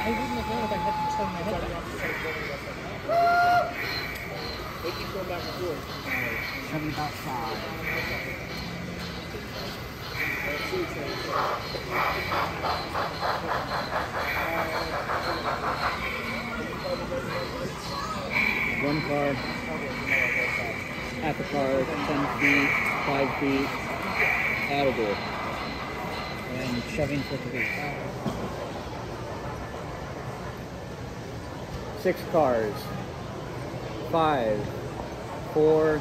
I wouldn't have known if I hadn't turned my head They keep going back and forth. Seventy about five. One car, half a car, 10 feet, 5 feet, out of door. And shoving for the Six cars. Five, four,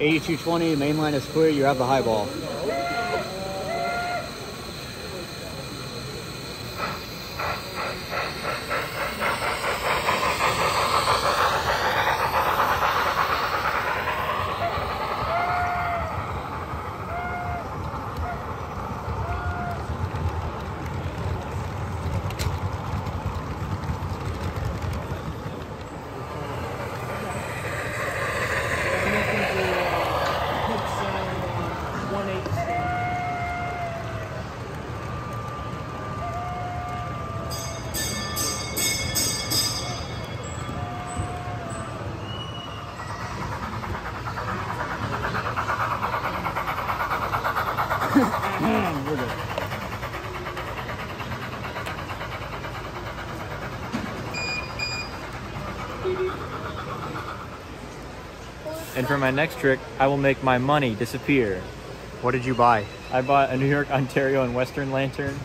Eighty-two twenty. Main line is clear. You have the high ball. And for my next trick, I will make my money disappear. What did you buy? I bought a New York, Ontario, and Western lantern.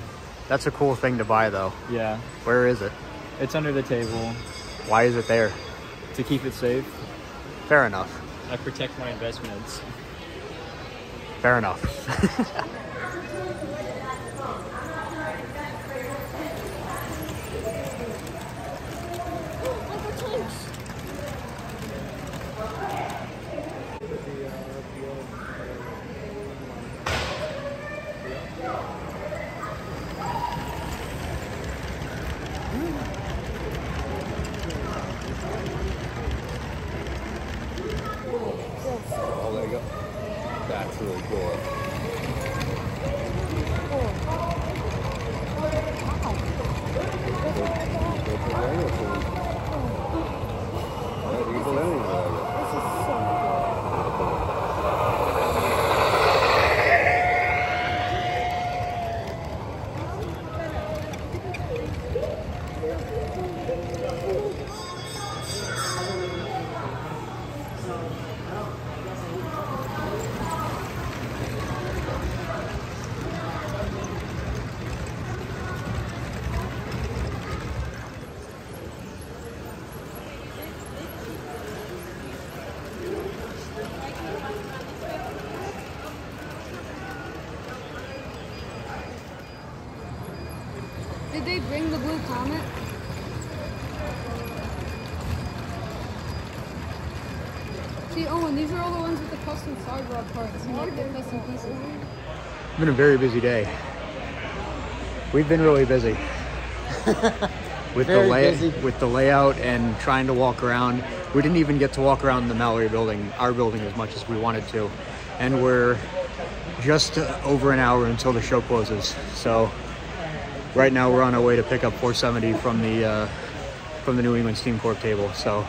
That's a cool thing to buy, though. Yeah. Where is it? It's under the table. Why is it there? To keep it safe. Fair enough. I protect my investments. Fair enough. they bring the blue comet? See, oh, Owen, these are all the ones with the custom side rod parts and like the custom pieces. It's been a very busy day. We've been really busy. with Very the lay- busy. with the layout and trying to walk around. We didn't even get to walk around the Mallary building, our building as much as we wanted to. And we're just over an hour until the show closes. So right now we're on our way to pick up 470 from the uh, from the New England Steam Corp table. So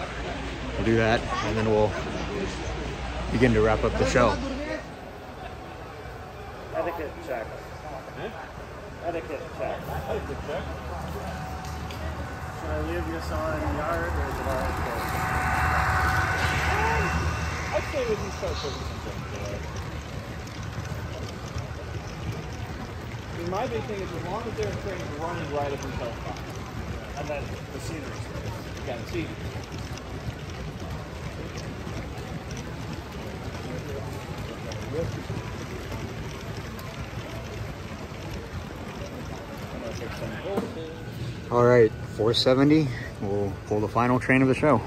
we'll do that and then we'll begin to wrap up the show. Etiquette check. Etiquette check. Etiquette check. Should I leave this on in the yard or is it all okay? I'd say we can start mean, my big thing is as long as their train's running right up until five. And then the scenery space. You gotta see. All right, 470. We'll pull the final train of the show.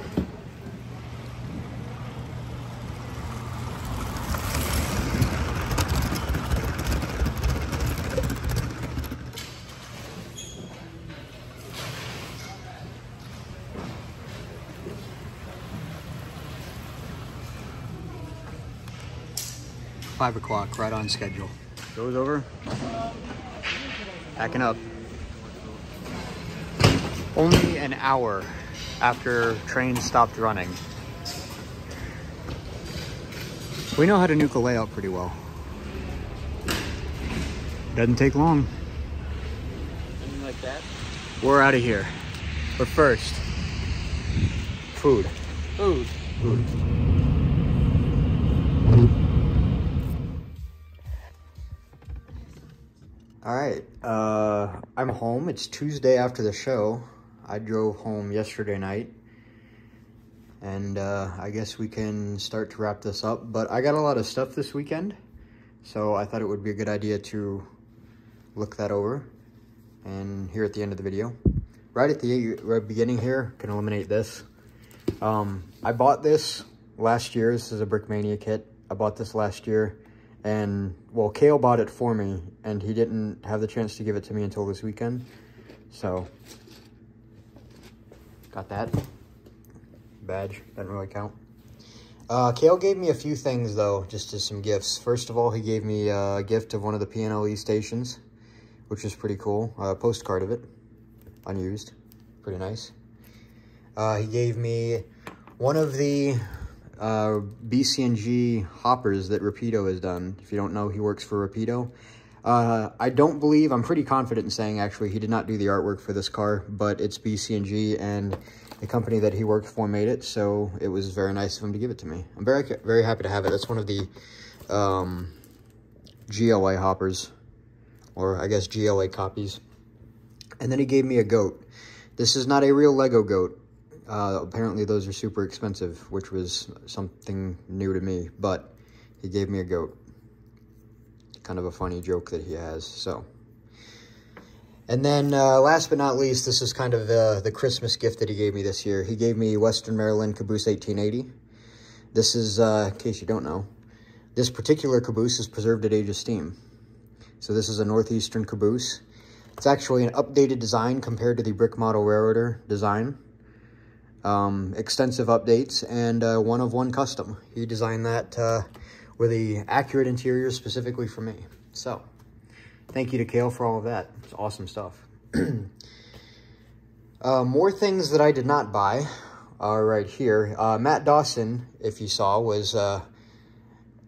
Five o'clock, right on schedule. Show's over. Packing up. Only an hour after trains stopped running. We know how to nuke a layout pretty well. Doesn't take long. Something like that. We're out of here. But first, food. Food. Food. All right, uh, I'm home. It's Tuesday after the show. I drove home yesterday night. And uh, I guess we can start to wrap this up. But I got a lot of stuff this weekend. So I thought it would be a good idea to look that over. And here at the end of the video. Right at the right beginning here, can eliminate this. Um, I bought this last year. This is a Brickmania kit. I bought this last year. And, well, Kale bought it for me. And he didn't have the chance to give it to me until this weekend. So, got that. Badge. Doesn't really count. Uh, Kale gave me a few things, though, just as some gifts. First of all, he gave me a gift of one of the PNLE stations, which is pretty cool. A postcard of it, unused. Pretty nice. Uh, he gave me one of the uh, BCNG hoppers that Rapido has done. If you don't know, he works for Rapido. Uh, I don't believe, I'm pretty confident in saying actually, he did not do the artwork for this car, but it's BCNG and the company that he worked for made it, so it was very nice of him to give it to me. I'm very, very happy to have it. That's one of the um, GLA hoppers, or I guess GLA copies. And then he gave me a goat. This is not a real Lego goat. Uh, apparently those are super expensive, which was something new to me, but he gave me a goat. Kind of a funny joke that he has, so. And then uh, last but not least, this is kind of the, the Christmas gift that he gave me this year. He gave me Western Maryland Caboose 1880. This is, uh, in case you don't know, this particular caboose is preserved at age of steam. So this is a Northeastern caboose. It's actually an updated design compared to the brick model railroader design. Um, extensive updates and uh, one of one custom. He designed that uh, with the accurate interior specifically for me. So thank you to Kale for all of that. It's awesome stuff. uh, more things that I did not buy are right here. Uh, Matt Dawson, if you saw, was uh,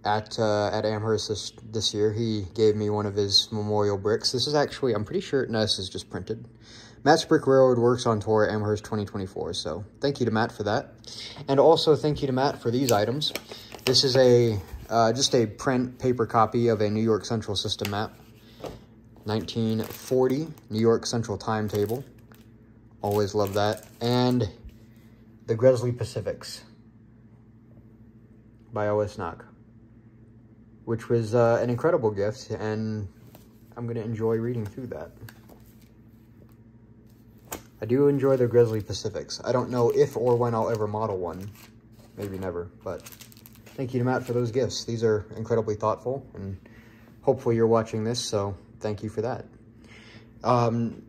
at uh, at Amherst this, this year. He gave me one of his memorial bricks. This is actually, I'm pretty sure, this is just printed. Matt's Brick Railroad works on tour Amherst 2024. So thank you to Matt for that. And also thank you to Matt for these items. This is a uh, just a print paper copy of a New York Central System map. 1940 New York Central timetable. Always love that. And the Gresley Pacifics by O.S. Nock, which was uh, an incredible gift, and I'm going to enjoy reading through that. I do enjoy the Gresley Pacifics. I don't know if or when I'll ever model one. Maybe never, but thank you to Matt for those gifts. These are incredibly thoughtful, and hopefully you're watching this, so thank you for that. Um,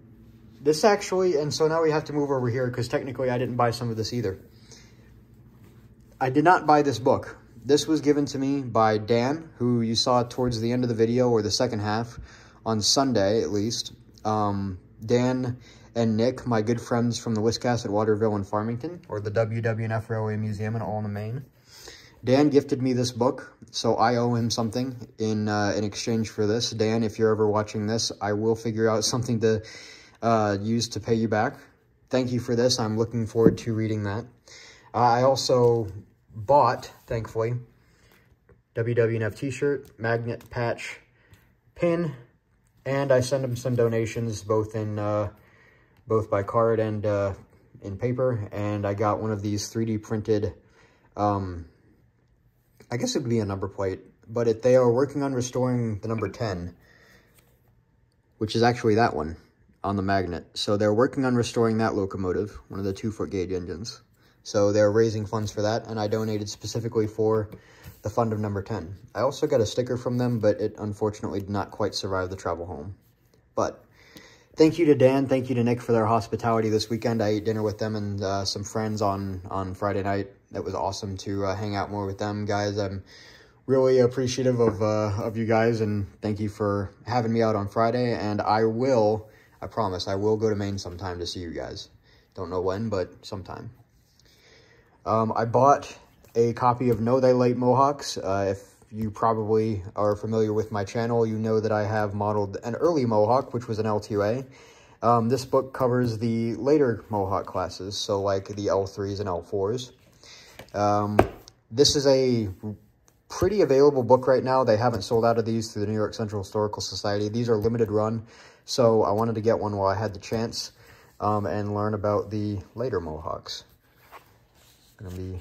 this actually, and so now we have to move over here because technically I didn't buy some of this either. I did not buy this book. This was given to me by Dan, who you saw towards the end of the video or the second half on Sunday at least. Um, Dan and Nick, my good friends from the Wiscasset, Waterville, and Farmington, or the WWNF Railway Museum in Alna, Maine. Dan gifted me this book, so I owe him something in uh, in exchange for this. Dan, if you're ever watching this, I will figure out something to uh, use to pay you back. Thank you for this. I'm looking forward to reading that. I also bought, thankfully, WWNF t-shirt, magnet patch, pin, and I sent him some donations, both in uh, both by card and uh, in paper. And I got one of these 3D printed, um, I guess it would be a number plate, but it, they are working on restoring the number 10, which is actually that one on the magnet. So they're working on restoring that locomotive, one of the two foot gauge engines. So they're raising funds for that, and I donated specifically for the fund of number 10. I also got a sticker from them, but it unfortunately did not quite survive the travel home. But thank you to Dan, thank you to Nick for their hospitality this weekend. I ate dinner with them and uh, some friends on, on Friday night. That was awesome to uh, hang out more with them, guys. I'm really appreciative of, uh, of you guys, and thank you for having me out on Friday. And I will, I promise, I will go to Maine sometime to see you guys. Don't know when, but sometime. Um, I bought a copy of Know Thy Late Mohawks. Uh, if you probably are familiar with my channel, you know that I have modeled an early Mohawk, which was an L2A. Um, this book covers the later Mohawk classes, so like the L3s and L4s. Um, this is a pretty available book right now. They haven't sold out of these through the New York Central Historical Society. These are limited run, so I wanted to get one while I had the chance um, and learn about the later Mohawks. Gonna be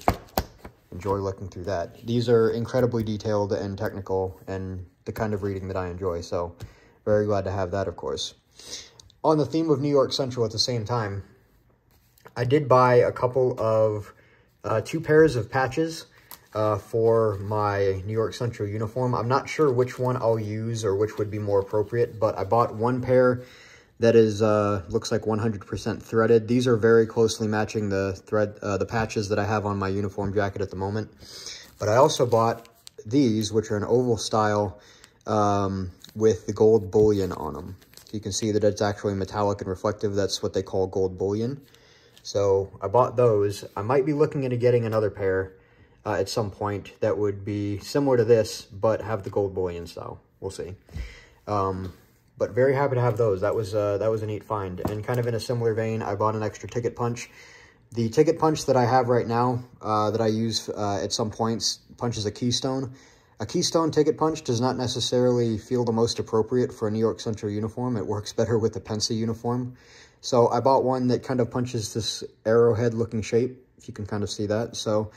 enjoy looking through that. These are incredibly detailed and technical and the kind of reading that I enjoy, so very glad to have that, of course. On the theme of New York Central at the same time, I did buy a couple of, uh, two pairs of patches uh, for my New York Central uniform. I'm not sure which one I'll use or which would be more appropriate, but I bought one pair that is uh, looks like 100% threaded. These are very closely matching the thread, uh, the patches that I have on my uniform jacket at the moment. But I also bought these, which are an oval style um, with the gold bullion on them. You can see that it's actually metallic and reflective. That's what they call gold bullion. So I bought those. I might be looking into getting another pair uh, at some point that would be similar to this, but have the gold bullion style. We'll see. Um, but very happy to have those. That was uh, that was a neat find. And kind of in a similar vein, I bought an extra ticket punch. The ticket punch that I have right now uh, that I use uh, at some points punches a keystone. A keystone ticket punch does not necessarily feel the most appropriate for a New York Central uniform. It works better with the Pennsy uniform. So I bought one that kind of punches this arrowhead looking shape, if you can kind of see that. So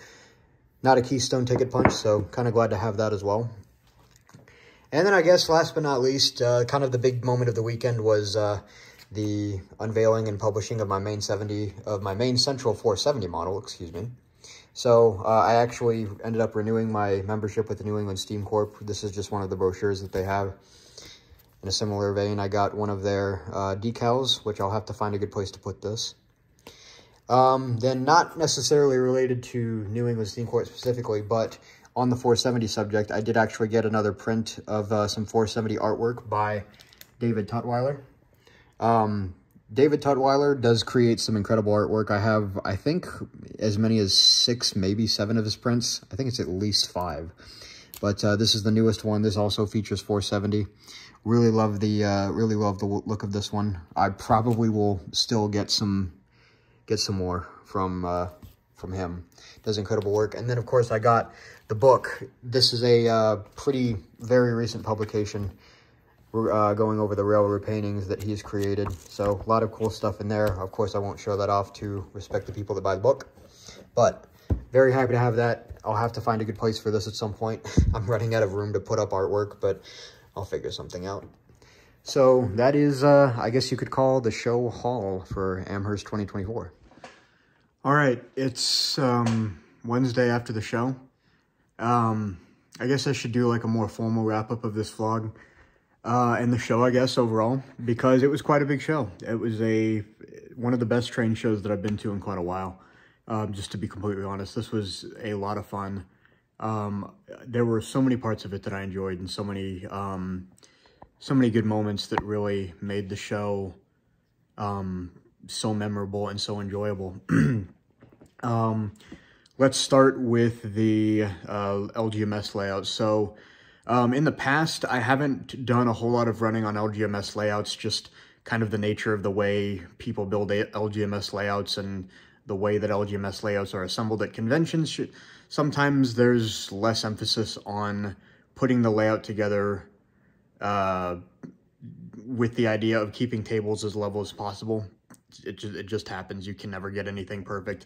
not a keystone ticket punch, so kind of glad to have that as well. And then I guess last but not least, uh, kind of the big moment of the weekend was uh, the unveiling and publishing of my main 70, of my Maine Central 470 model, excuse me. So uh, I actually ended up renewing my membership with the New England Steam Corp. This is just one of the brochures that they have. In a similar vein, I got one of their uh, decals, which I'll have to find a good place to put this. Um, then not necessarily related to New England Steam Corp specifically, but on the 470 subject, I did actually get another print of uh, some 470 artwork by David Tutwiler. Um, David Tutwiler does create some incredible artwork. I have, I think, as many as six, maybe seven of his prints. I think it's at least five. But uh, this is the newest one. This also features 470. Really love the uh, really love the look of this one. I probably will still get some get some more from uh, from him. Does incredible work. And then of course I got the book. This is a uh, pretty very recent publication. We're uh, going over the railroad paintings that he's created. So a lot of cool stuff in there. Of course I won't show that off to respect the people that buy the book. But very happy to have that. I'll have to find a good place for this at some point. I'm running out of room to put up artwork, but I'll figure something out. So that is, uh, I guess you could call the show hall for Amherst 2024. All right, it's um, Wednesday after the show. Um, I guess I should do like a more formal wrap up of this vlog uh, and the show, I guess, overall, because it was quite a big show. It was a one of the best train shows that I've been to in quite a while. Um, just to be completely honest, this was a lot of fun. Um, there were so many parts of it that I enjoyed and so many, um, so many good moments that really made the show, um, so memorable and so enjoyable. let's start with the, uh, LGMS layout. So, um, in the past, I haven't done a whole lot of running on LGMS layouts, just kind of the nature of the way people build LGMS layouts and the way that LGMS layouts are assembled at conventions. Sometimes there's less emphasis on putting the layout together uh, with the idea of keeping tables as level as possible. It it just happens. You can never get anything perfect.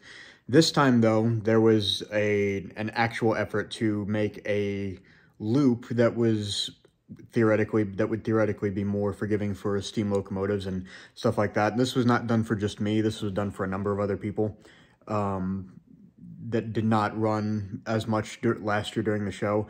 This time, though, there was a an actual effort to make a loop that was theoretically that would theoretically be more forgiving for steam locomotives and stuff like that. This was not done for just me. This was done for a number of other people um, that did not run as much last year during the show.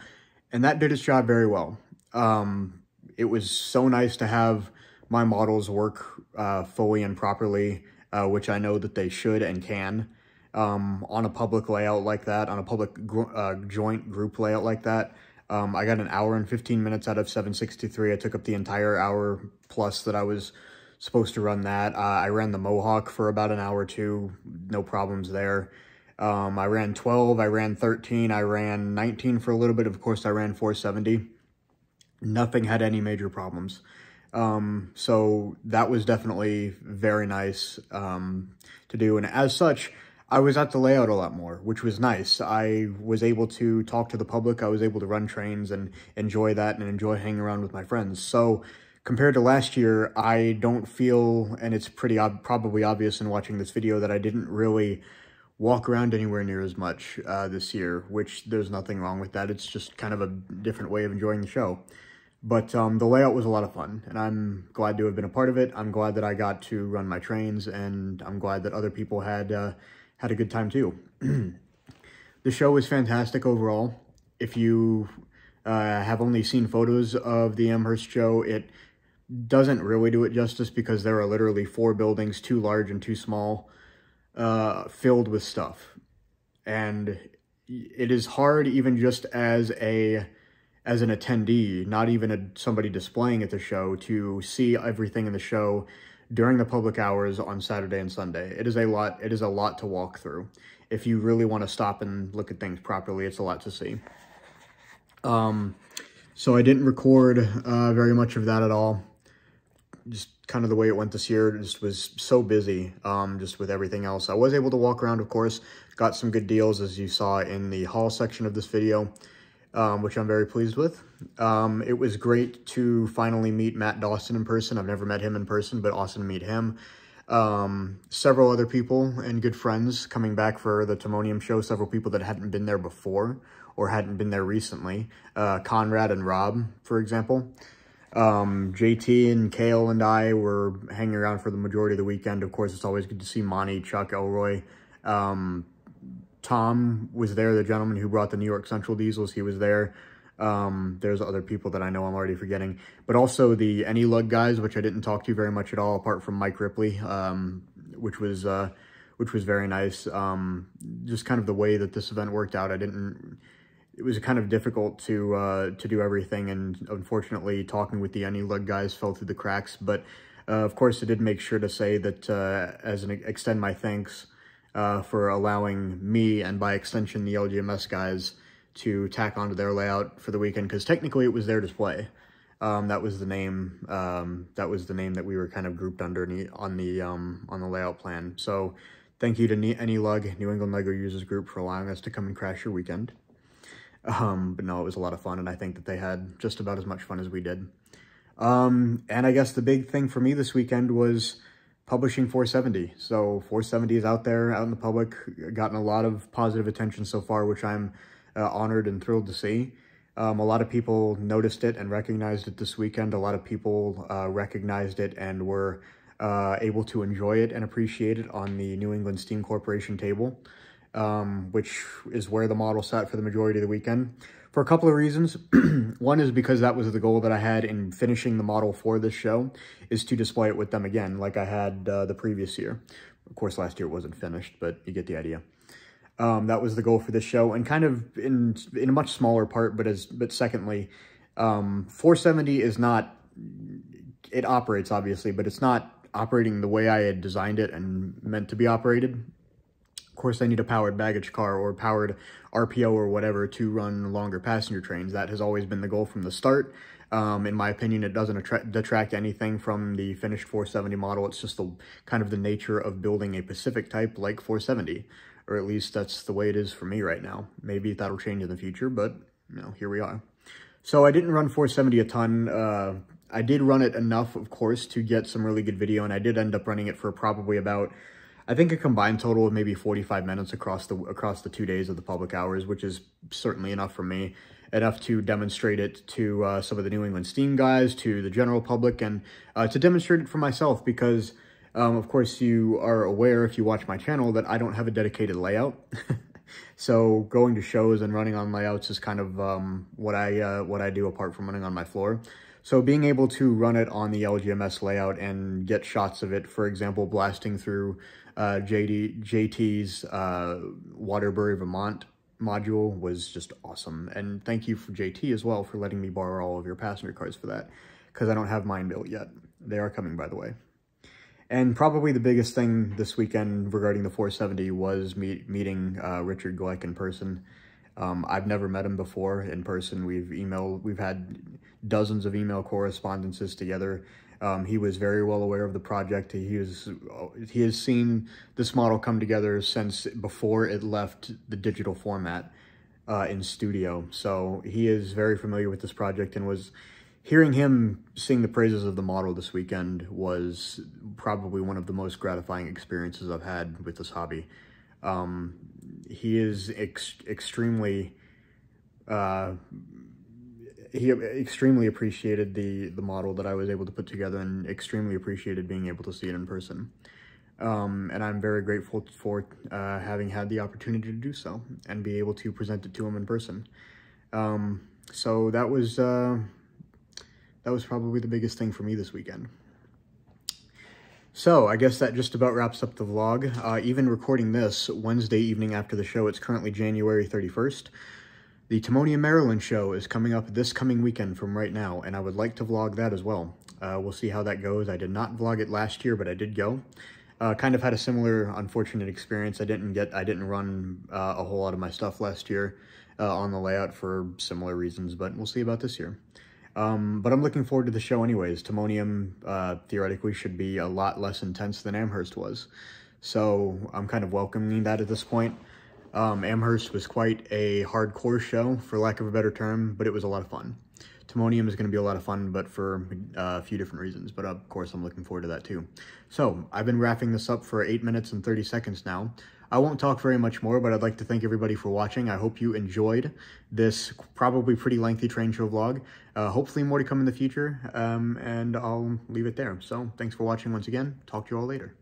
And that did its job very well. Um, it was so nice to have my models work uh, fully and properly, uh, which I know that they should and can um, on a public layout like that, on a public uh, joint group layout like that. Um, I got an hour and 15 minutes out of 763. I took up the entire hour plus that I was supposed to run that. Uh, I ran the Mohawk for about an hour or two. No problems there. Um, I ran 12. I ran 13. I ran 19 for a little bit. Of course, I ran 470. Nothing had any major problems. Um, so that was definitely very nice um, to do. And as such, I was at the layout a lot more, which was nice. I was able to talk to the public. I was able to run trains and enjoy that and enjoy hanging around with my friends. So compared to last year, I don't feel, and it's pretty ob probably obvious in watching this video, that I didn't really walk around anywhere near as much uh, this year, which there's nothing wrong with that. It's just kind of a different way of enjoying the show. But um, the layout was a lot of fun, and I'm glad to have been a part of it. I'm glad that I got to run my trains, and I'm glad that other people had... Uh, had a good time too. the show was fantastic overall. If you uh, have only seen photos of the Amherst show, it doesn't really do it justice because there are literally four buildings, too large and too small, uh, filled with stuff. And it is hard even just as a as an attendee, not even a, somebody displaying at the show, to see everything in the show during the public hours on Saturday and Sunday. It is a lot, it is a lot to walk through. If you really want to stop and look at things properly, it's a lot to see. Um, so I didn't record uh, very much of that at all. Just kind of the way it went this year. Just was so busy, um, just with everything else. I was able to walk around, of course, got some good deals, as you saw in the haul section of this video, um, which I'm very pleased with. Um, it was great to finally meet Matt Dawson in person. I've never met him in person, but awesome to meet him. Um, several other people and good friends coming back for the Timonium show, several people that hadn't been there before or hadn't been there recently. Uh, Conrad and Rob, for example. Um, JT and Kale and I were hanging around for the majority of the weekend. Of course, it's always good to see Monty, Chuck, Elroy. Um, Tom was there, the gentleman who brought the New York Central diesels. He was there. Um, there's other people that I know I'm already forgetting, but also the NELUG guys, which I didn't talk to very much at all, apart from Mike Ripley, um, which was, uh, which was very nice. Um, just kind of the way that this event worked out. I didn't, it was kind of difficult to, uh, to do everything. And unfortunately talking with the NELUG guys fell through the cracks, but, uh, of course I did make sure to say that, uh, as an extend my thanks, uh, for allowing me and by extension the LGMS guys to tack onto their layout for the weekend because technically it was their display. Um, that was the name. Um, that was the name that we were kind of grouped under on the um, on the layout plan. So thank you to NELUG New England Lego Users Group for allowing us to come and crash your weekend. Um, but no, it was a lot of fun, and I think that they had just about as much fun as we did. Um, and I guess the big thing for me this weekend was publishing 470. So 470 is out there, out in the public, gotten a lot of positive attention so far, which I'm uh, honored and thrilled to see. Um, a lot of people noticed it and recognized it this weekend. A lot of people uh, recognized it and were uh, able to enjoy it and appreciate it on the New England Steam Corporation table, um, which is where the model sat for the majority of the weekend. For a couple of reasons. One is because that was the goal that I had in finishing the model for this show, is to display it with them again, like I had uh, the previous year. Of course, last year it wasn't finished, but you get the idea. Um, that was the goal for this show, and kind of in in a much smaller part, but as but secondly, um, 470 is not. It operates obviously, but it's not operating the way I had designed it and meant to be operated. Of course, I need a powered baggage car or powered RPO or whatever to run longer passenger trains. That has always been the goal from the start. Um, in my opinion, it doesn't detract anything from the finished 470 model. It's just the kind of the nature of building a Pacific type like 470 or at least that's the way it is for me right now. Maybe that'll change in the future, but you know, here we are. So I didn't run 470 a ton. Uh, I did run it enough, of course, to get some really good video, and I did end up running it for probably about, I think a combined total of maybe 45 minutes across the across the two days of the public hours, which is certainly enough for me, enough to demonstrate it to uh, some of the New England Steam guys, to the general public, and uh, to demonstrate it for myself, because um, of course, you are aware if you watch my channel that I don't have a dedicated layout. so going to shows and running on layouts is kind of um, what I uh, what I do apart from running on my floor. So being able to run it on the LGMS layout and get shots of it, for example, blasting through uh, JD, JT's uh, Waterbury, Vermont module was just awesome. And thank you for JT as well for letting me borrow all of your passenger cars for that because I don't have mine built yet. They are coming, by the way. And probably the biggest thing this weekend regarding the 470 was meet, meeting uh, Richard Glueck in person. Um, I've never met him before in person. We've emailed, we've had dozens of email correspondences together. Um, he was very well aware of the project. He was, he has seen this model come together since before it left the digital format uh, in studio. So he is very familiar with this project and was hearing him sing the praises of the model this weekend was probably one of the most gratifying experiences I've had with this hobby. Um, he is ex extremely, uh, he extremely appreciated the, the model that I was able to put together and extremely appreciated being able to see it in person. Um, and I'm very grateful for uh, having had the opportunity to do so and be able to present it to him in person. Um, so that was, uh, that was probably the biggest thing for me this weekend. So I guess that just about wraps up the vlog. Uh, even recording this Wednesday evening after the show, it's currently January 31st. The Timonium Maryland show is coming up this coming weekend from right now, and I would like to vlog that as well. Uh, we'll see how that goes. I did not vlog it last year, but I did go. Uh, kind of had a similar unfortunate experience. I didn't get, I didn't run uh, a whole lot of my stuff last year uh, on the layout for similar reasons, but we'll see about this year. Um, but I'm looking forward to the show anyways. Timonium uh, theoretically should be a lot less intense than Amherst was. So I'm kind of welcoming that at this point. Um, Amherst was quite a hardcore show, for lack of a better term, but it was a lot of fun. Timonium is going to be a lot of fun, but for uh, a few different reasons. But of course, I'm looking forward to that too. So I've been wrapping this up for 8 minutes and 30 seconds now. I won't talk very much more, but I'd like to thank everybody for watching. I hope you enjoyed this probably pretty lengthy train show vlog. Uh, hopefully more to come in the future, um, and I'll leave it there. So thanks for watching once again. Talk to you all later.